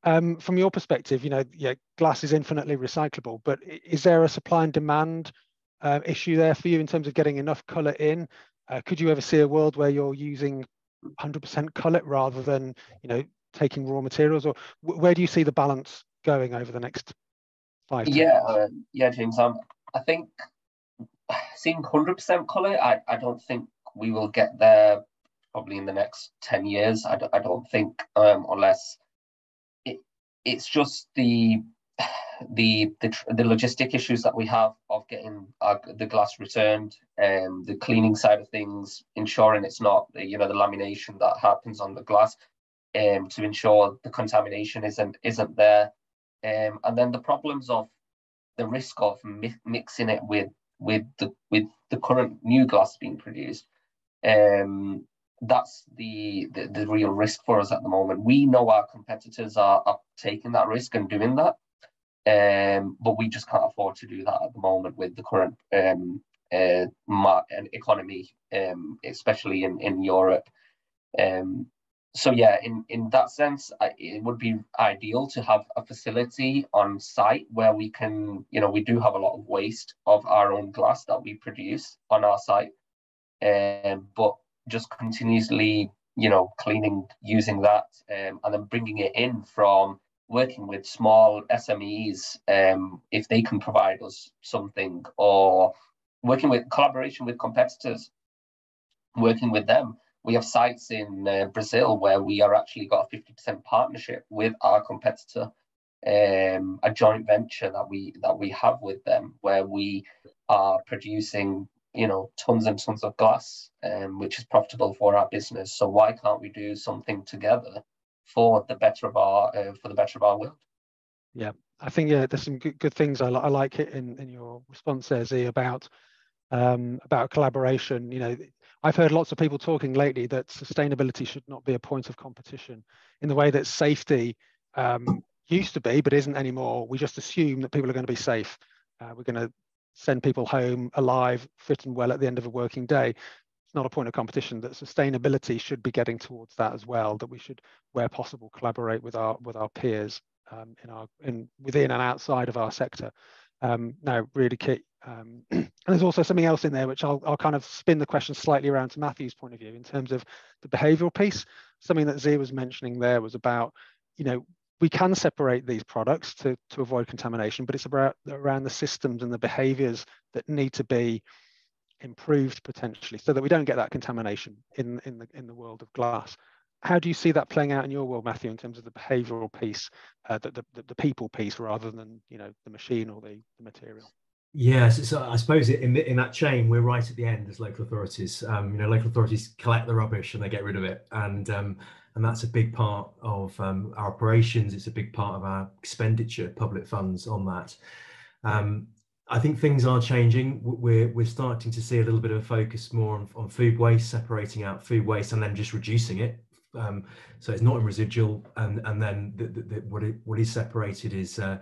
Um, from your perspective, you know, yeah, glass is infinitely recyclable, but is there a supply and demand uh, issue there for you in terms of getting enough cullet in? Uh, could you ever see a world where you're using 100% cullet rather than, you know, taking raw materials, or where do you see the balance going over the next five? Yeah, uh, yeah, James. Um, I think seeing hundred percent cullet, I, I don't think we will get there probably in the next ten years. I, I don't think um, unless it's just the the the, the logistic issues that we have of getting our, the glass returned, um, the cleaning side of things, ensuring it's not you know the lamination that happens on the glass um, to ensure the contamination isn't isn't there. Um, and then the problems of the risk of mi- mixing it with with the with the current new glass being produced. Um, that's the, the, the real risk for us at the moment. We know our competitors are, are taking that risk and doing that, um, but we just can't afford to do that at the moment with the current um, uh, economy, um, especially in in Europe. Um, so yeah, in in that sense, I, it would be ideal to have a facility on site where we can, you know, we do have a lot of waste of our own glass that we produce on our site, um, but just continuously, you know, cleaning using that, um, and then bringing it in from working with small SMEs, um, if they can provide us something, or working with collaboration with competitors, working with them. We have sites in uh, Brazil where we are actually got a 50% partnership with our competitor, um, a joint venture that we that we have with them where we are producing you know tons and tons of glass, um, which is profitable for our business. So why can't we do something together for the better of our uh, for the better of our world? Yeah, I think yeah, there's some good, good things I, I like it in, in your response there, Zee, about um, about collaboration. You know, I've heard lots of people talking lately that sustainability should not be a point of competition in the way that safety um, used to be, but isn't anymore. We just assume that people are going to be safe. Uh, we're going to send people home alive, fit and well at the end of a working day. It's not a point of competition. That sustainability should be getting towards that as well. That we should, where possible, collaborate with our with our peers um, in our in within and outside of our sector. Um, now, really key. Um, <clears throat> and there's also something else in there which I'll, I'll kind of spin the question slightly around to Matthew's point of view in terms of the behavioural piece. Something that Zee was mentioning there was about, you know, we can separate these products to, to avoid contamination, but it's about around the systems and the behaviors that need to be improved potentially so that we don't get that contamination in, in, the, in the world of glass. How do you see that playing out in your world, Matthew, in terms of the behavioral piece, uh, the, the, the people piece rather than you know the machine or the, the material? Yes, so I suppose in in that chain we're right at the end as local authorities. Um, you know, local authorities collect the rubbish and they get rid of it, and um, and that's a big part of um, our operations. It's a big part of our expenditure, public funds on that. Um, I think things are changing. We're we're starting to see a little bit of a focus more on, on food waste, separating out food waste and then just reducing it. Um, so it's not in residual, and and then the, the, the, what it, what is separated is uh,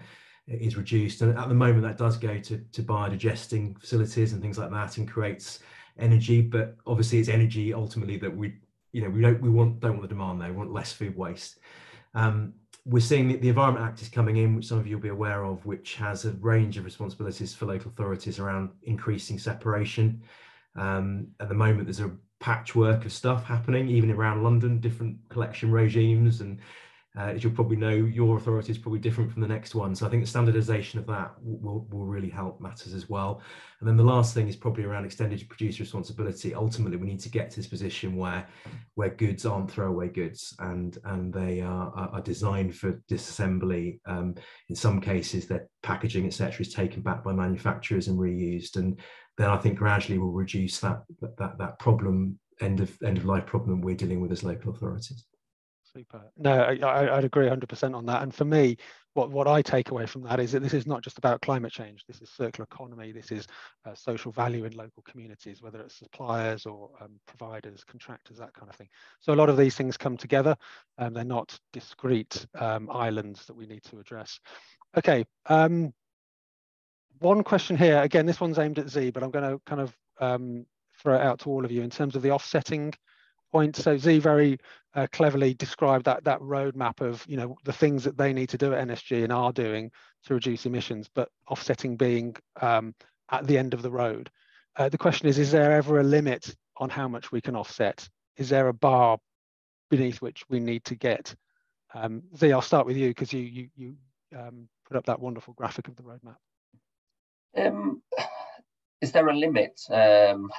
is reduced. And at the moment, that does go to to biodigesting facilities and things like that, and creates energy. But obviously, it's energy ultimately that we you know, we don't we want don't want the demand there. We want less food waste. Um, we're seeing the, the Environment Act is coming in, which some of you will be aware of, which has a range of responsibilities for local authorities around increasing separation. Um, at the moment, there's a patchwork of stuff happening, even around London, different collection regimes and uh, as you'll probably know, your authority is probably different from the next one. So I think the standardization of that will, will really help matters as well. And then the last thing is probably around extended producer responsibility. Ultimately, we need to get to this position where where goods aren't throwaway goods and and they are, are designed for disassembly. Um, in some cases, their packaging, etc., is taken back by manufacturers and reused. And then I think gradually we'll reduce that that that problem end of end of life problem we're dealing with as local authorities. Super. No, I, would agree 100% on that. And for me, what, what I take away from that is that this is not just about climate change. This is circular economy. This is uh, social value in local communities, whether it's suppliers or um, providers, contractors, that kind of thing. So a lot of these things come together and they're not discrete um, islands that we need to address. Okay. Um, one question here. Again, this one's aimed at Zee, but I'm going to kind of um, throw it out to all of you in terms of the offsetting point. So Zee very uh, cleverly described that that roadmap of you know the things that they need to do at NSG and are doing to reduce emissions, but offsetting being um, at the end of the road. Uh, the question is: Is there ever a limit on how much we can offset? Is there a bar beneath which we need to get? Um, Zee, I'll start with you because you you you um, put up that wonderful graphic of the roadmap. Um, <sighs> is there a limit? Um,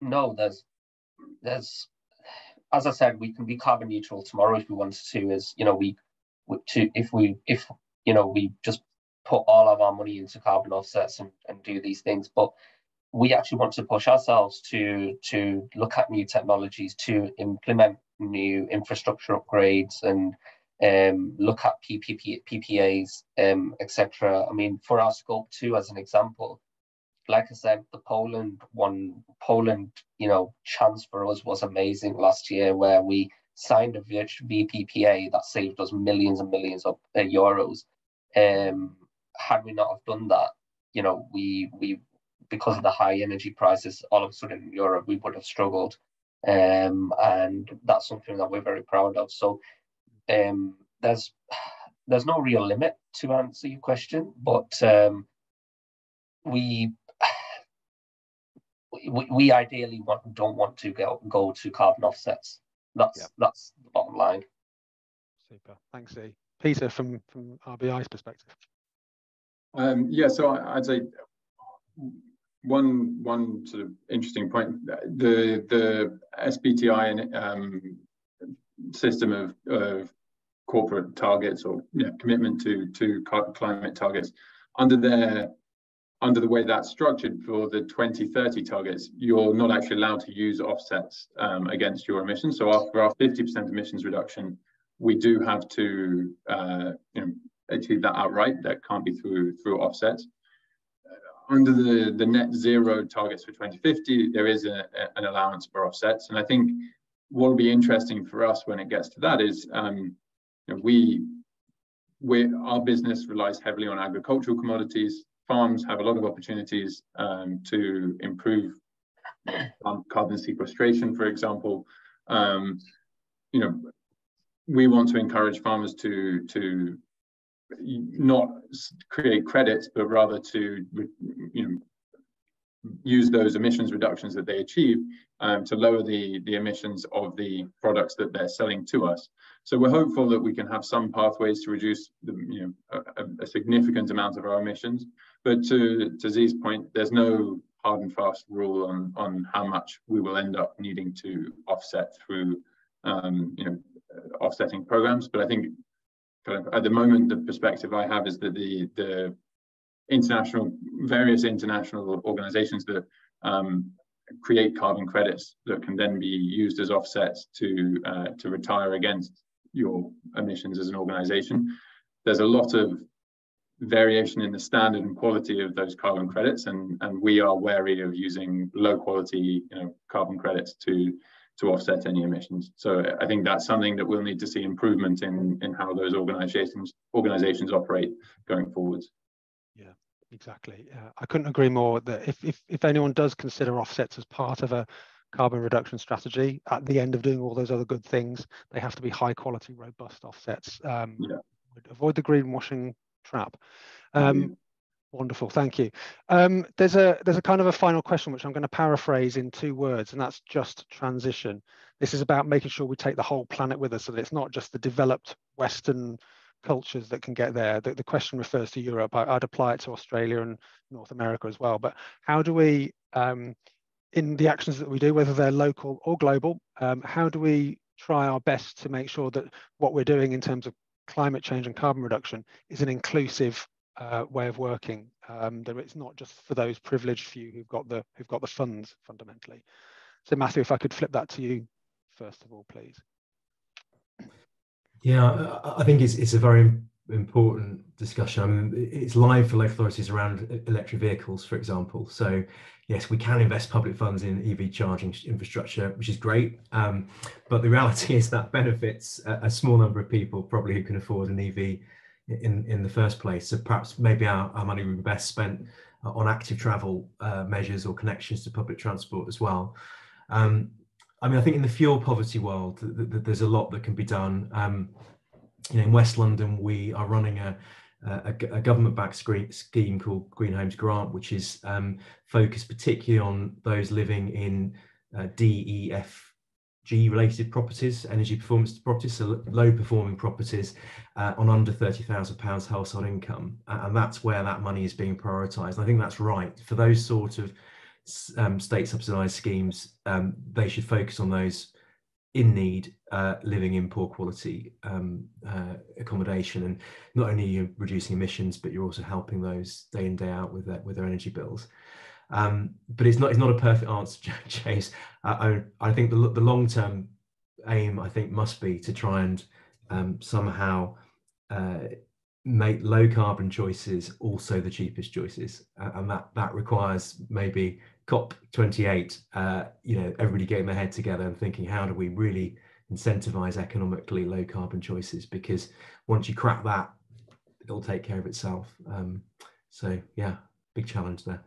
no, there's there's as I said, we can be carbon neutral tomorrow if we wanted to. Is you know, we to if we if you know we just put all of our money into carbon offsets and, and do these things, but we actually want to push ourselves to to look at new technologies, to implement new infrastructure upgrades, and um, look at PPP, PPAs, um, etc. I mean, for our scope two, as an example, like I said, the Poland one, Poland, you know, chance for us was amazing last year, where we signed a VPPA that saved us millions and millions of uh, euros. Um, had we not have done that, you know, we we because of the high energy prices, all of a sudden in Europe we would have struggled, um, and that's something that we're very proud of. So, um, there's there's no real limit to answer your question, but um, we we, we ideally want, don't want to go go to carbon offsets. That's yep. that's the bottom line. Super. Thanks, E. Peter, from from RBI's perspective. Um, yeah, so I, I'd say one one sort of interesting point. The the SBTI um, system of, of corporate targets or you know, commitment to to climate targets under their under the way that's structured for the 2030 targets, you're not actually allowed to use offsets um, against your emissions. So after our 50% emissions reduction, we do have to uh, you know, achieve that outright. That can't be through through offsets. Under the, the net zero targets for 2050, there is a, a, an allowance for offsets. And I think what will be interesting for us when it gets to that is um, you know, we we our business relies heavily on agricultural commodities. Farms have a lot of opportunities um, to improve carbon sequestration, for example. Um, you know, we want to encourage farmers to to not create credits, but rather to you know use those emissions reductions that they achieve um, to lower the the emissions of the products that they're selling to us. So we're hopeful that we can have some pathways to reduce the, you know a, a significant amount of our emissions. But to to Zee's point, there's no hard and fast rule on on how much we will end up needing to offset through um, you know offsetting programs. But I think kind of at the moment the perspective I have is that the the international various international organizations that um, create carbon credits that can then be used as offsets to uh, to retire against your emissions as an organization. There's a lot of variation in the standard and quality of those carbon credits, and, and we are wary of using low quality you know, carbon credits to, to offset any emissions. So I think that's something that we'll need to see improvement in, in how those organizations, organizations operate going forwards. Yeah, exactly. Uh, I couldn't agree more that if, if, if anyone does consider offsets as part of a carbon reduction strategy, at the end of doing all those other good things, they have to be high quality, robust offsets. Um, yeah. Avoid the greenwashing trap. Um, wonderful, thank you. Um, there's a there's a kind of a final question which I'm going to paraphrase in two words, and that's just transition. This is about making sure we take the whole planet with us, so that it's not just the developed Western cultures that can get there. The, the question refers to Europe. I, would apply it to Australia and North America as well. But how do we, um, in the actions that we do, whether they're local or global, um, how do we try our best to make sure that what we're doing in terms of climate change and carbon reduction is an inclusive uh, way of working. Um, that it's not just for those privileged few who've got the who've got the funds fundamentally. So Matthew, if I could flip that to you first of all, please. Yeah, I think it's it's a very important discussion. I mean, it's live for local authorities around electric vehicles, for example. So, yes, we can invest public funds in EV charging infrastructure, which is great. Um, but the reality <laughs> is that benefits a, a, small number of people, probably who can afford an EV in in the first place. So perhaps maybe our, our money would be best spent on active travel uh, measures or connections to public transport as well. Um, I mean, I think in the fuel poverty world, th th there's a lot that can be done. Um, you know, in West London, we are running a, a, a government-backed scheme called Green Homes Grant, which is um, focused particularly on those living in uh, DEFG related properties, energy performance properties, so low performing properties uh, on under £30,000 household income. and that's where that money is being prioritised. I think that's right. For those sort of um, state subsidised schemes, um, they should focus on those in need uh, living in poor quality um, uh, accommodation. And not only you're reducing emissions but you're also helping those day in day out with their, with their energy bills. Um, but it's not it's not a perfect answer <laughs> chase. I, I, think the, the long-term aim i think must be to try and um, somehow uh, make low carbon choices also the cheapest choices. And that that requires maybe COP28, uh, you know, everybody getting their head together and thinking, how do we really incentivize economically low carbon choices? Because once you crack that, it'll take care of itself. Um, so yeah, big challenge there.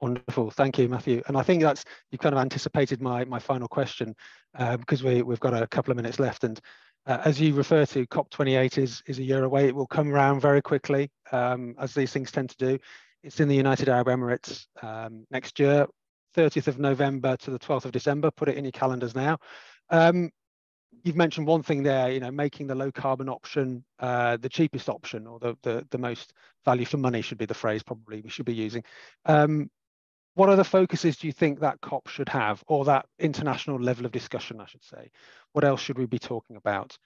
Wonderful, thank you, Matthew. And I think that's you kind of anticipated my my final question uh, because we we've got a couple of minutes left. And uh, as you refer to, COP28 is is a year away. It will come around very quickly, um, as these things tend to do. It's in the United Arab Emirates um, next year, 30th of November to the 12th of December. Put it in your calendars now. Um, you've mentioned one thing there, you know, making the low carbon option uh, the cheapest option or the, the, the most value for money should be the phrase probably we should be using. Um, what other focuses do you think that COP should have or that international level of discussion, I should say? What else should we be talking about?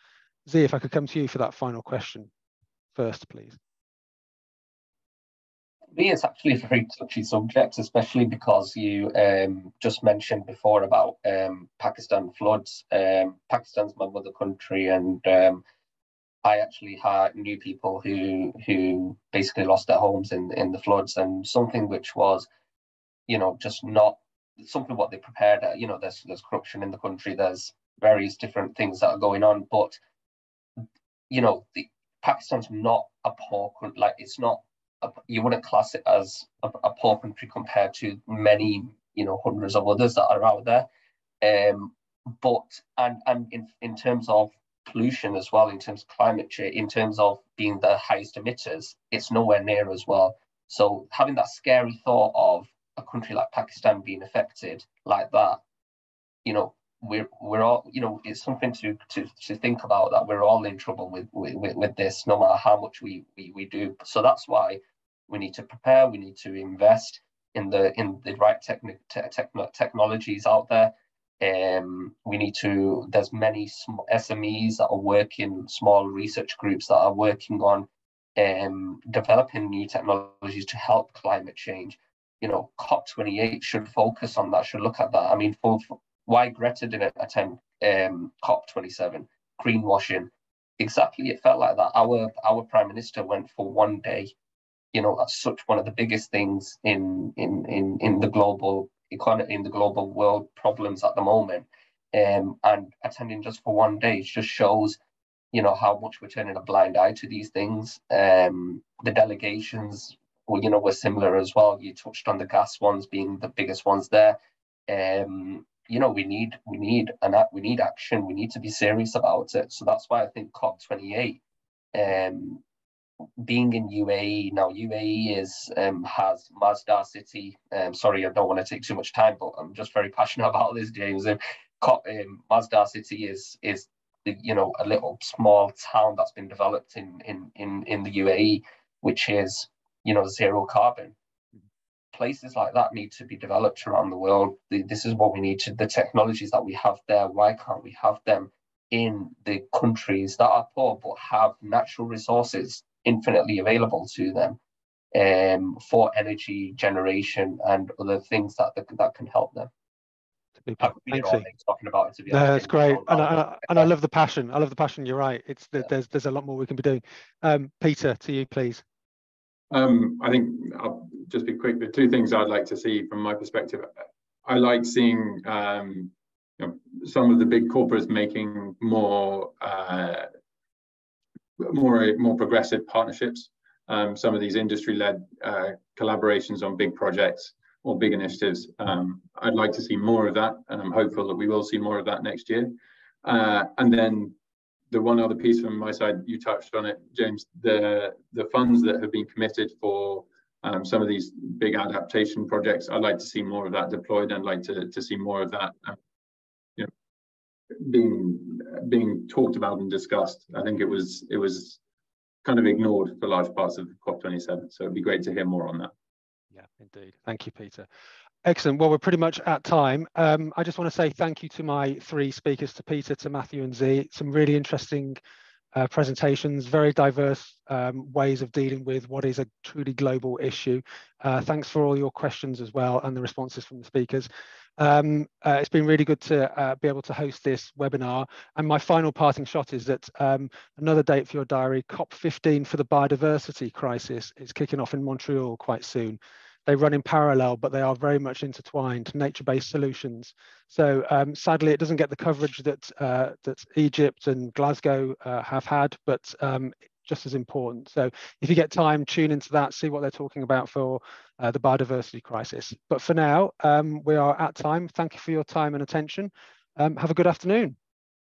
Zee, if I could come to you for that final question first, please me, it's actually a very touchy subject, especially because you um, just mentioned before about um, Pakistan floods. Um, Pakistan's my mother country, and um, I actually had knew people who who basically lost their homes in in the floods, and something which was, you know, just not something what they prepared. You know, there's there's corruption in the country. There's various different things that are going on, but you know, the Pakistan's not a poor country. Like it's not. A, you wouldn't class it as a, a poor country compared to many, you know, hundreds of others that are out there. Um, but and and in in terms of pollution as well, in terms of climate change, in terms of being the highest emitters, it's nowhere near as well. So having that scary thought of a country like Pakistan being affected like that, you know, we're we're all you know it's something to to to think about that we're all in trouble with with, with this no matter how much we, we we do so that's why we need to prepare we need to invest in the in the right techni- te- techn- technologies out there. Um, we need to there's many sm- smes that are working small research groups that are working on um, developing new technologies to help climate change. You know cop28 should focus on that should look at that. I mean for, for why greta didn't attend um, cop27 greenwashing. Exactly it felt like that. Our our prime minister went for one day you know that's such one of the biggest things in in in in the global economy in the global world problems at the moment. Um, and attending just for one day just shows you know how much we're turning a blind eye to these things. Um, the delegations well, you know were similar as well. You touched on the gas ones being the biggest ones there. Um, you know we need we need an we need action. We need to be serious about it. So that's why i think cop 28 um, being in UAE now, UAE is um, has Masdar City. Um, sorry, I don't want to take too much time, but I'm just very passionate <laughs> about this, James. Um, um, Masdar City is is the, you know a little small town that's been developed in in in in the UAE, which is you know zero carbon. Places like that need to be developed around the world. This is what we need to. The technologies that we have there, why can't we have them in the countries that are poor but have natural resources infinitely available to them um, for energy generation and other things that that can help them. talking about it, to be no, that's great, and I, and I love the passion. I love the passion. You're right. It's yeah. there's there's a lot more we can be doing. Um, Peter, to you, please. Um, I think I'll just be quick. The two things I'd like to see from my perspective, I like seeing um, you know, some of the big corporates making more uh, more more progressive partnerships. Um, some of these industry-led uh, collaborations on big projects or big initiatives. Um, I'd like to see more of that, and I'm hopeful that we will see more of that next year. Uh, and then the one other piece from my side, you touched on it, James. The the funds that have been committed for um, some of these big adaptation projects, I'd like to see more of that deployed, and like to to see more of that um, being being talked about and discussed. I think it was it was kind of ignored for large parts of COP27. So it'd be great to hear more on that. Yeah, indeed. Thank you, Peter. Excellent. Well, we're pretty much at time. Um, I just want to say thank you to my three speakers, to Peter, to Matthew and Zee. Some really interesting uh, presentations, very diverse um, ways of dealing with what is a truly global issue. Uh, thanks for all your questions as well and the responses from the speakers. Um, uh, it's been really good to uh, be able to host this webinar. And my final parting shot is that um, another date for your diary, COP15 for the biodiversity crisis is kicking off in Montreal quite soon they run in parallel, but they are very much intertwined, nature-based solutions. So um, sadly, it doesn't get the coverage that, uh, that Egypt and Glasgow uh, have had, but um, just as important. So if you get time, tune into that, see what they're talking about for uh, the biodiversity crisis. But for now, um, we are at time. Thank you for your time and attention. Um, have a good afternoon.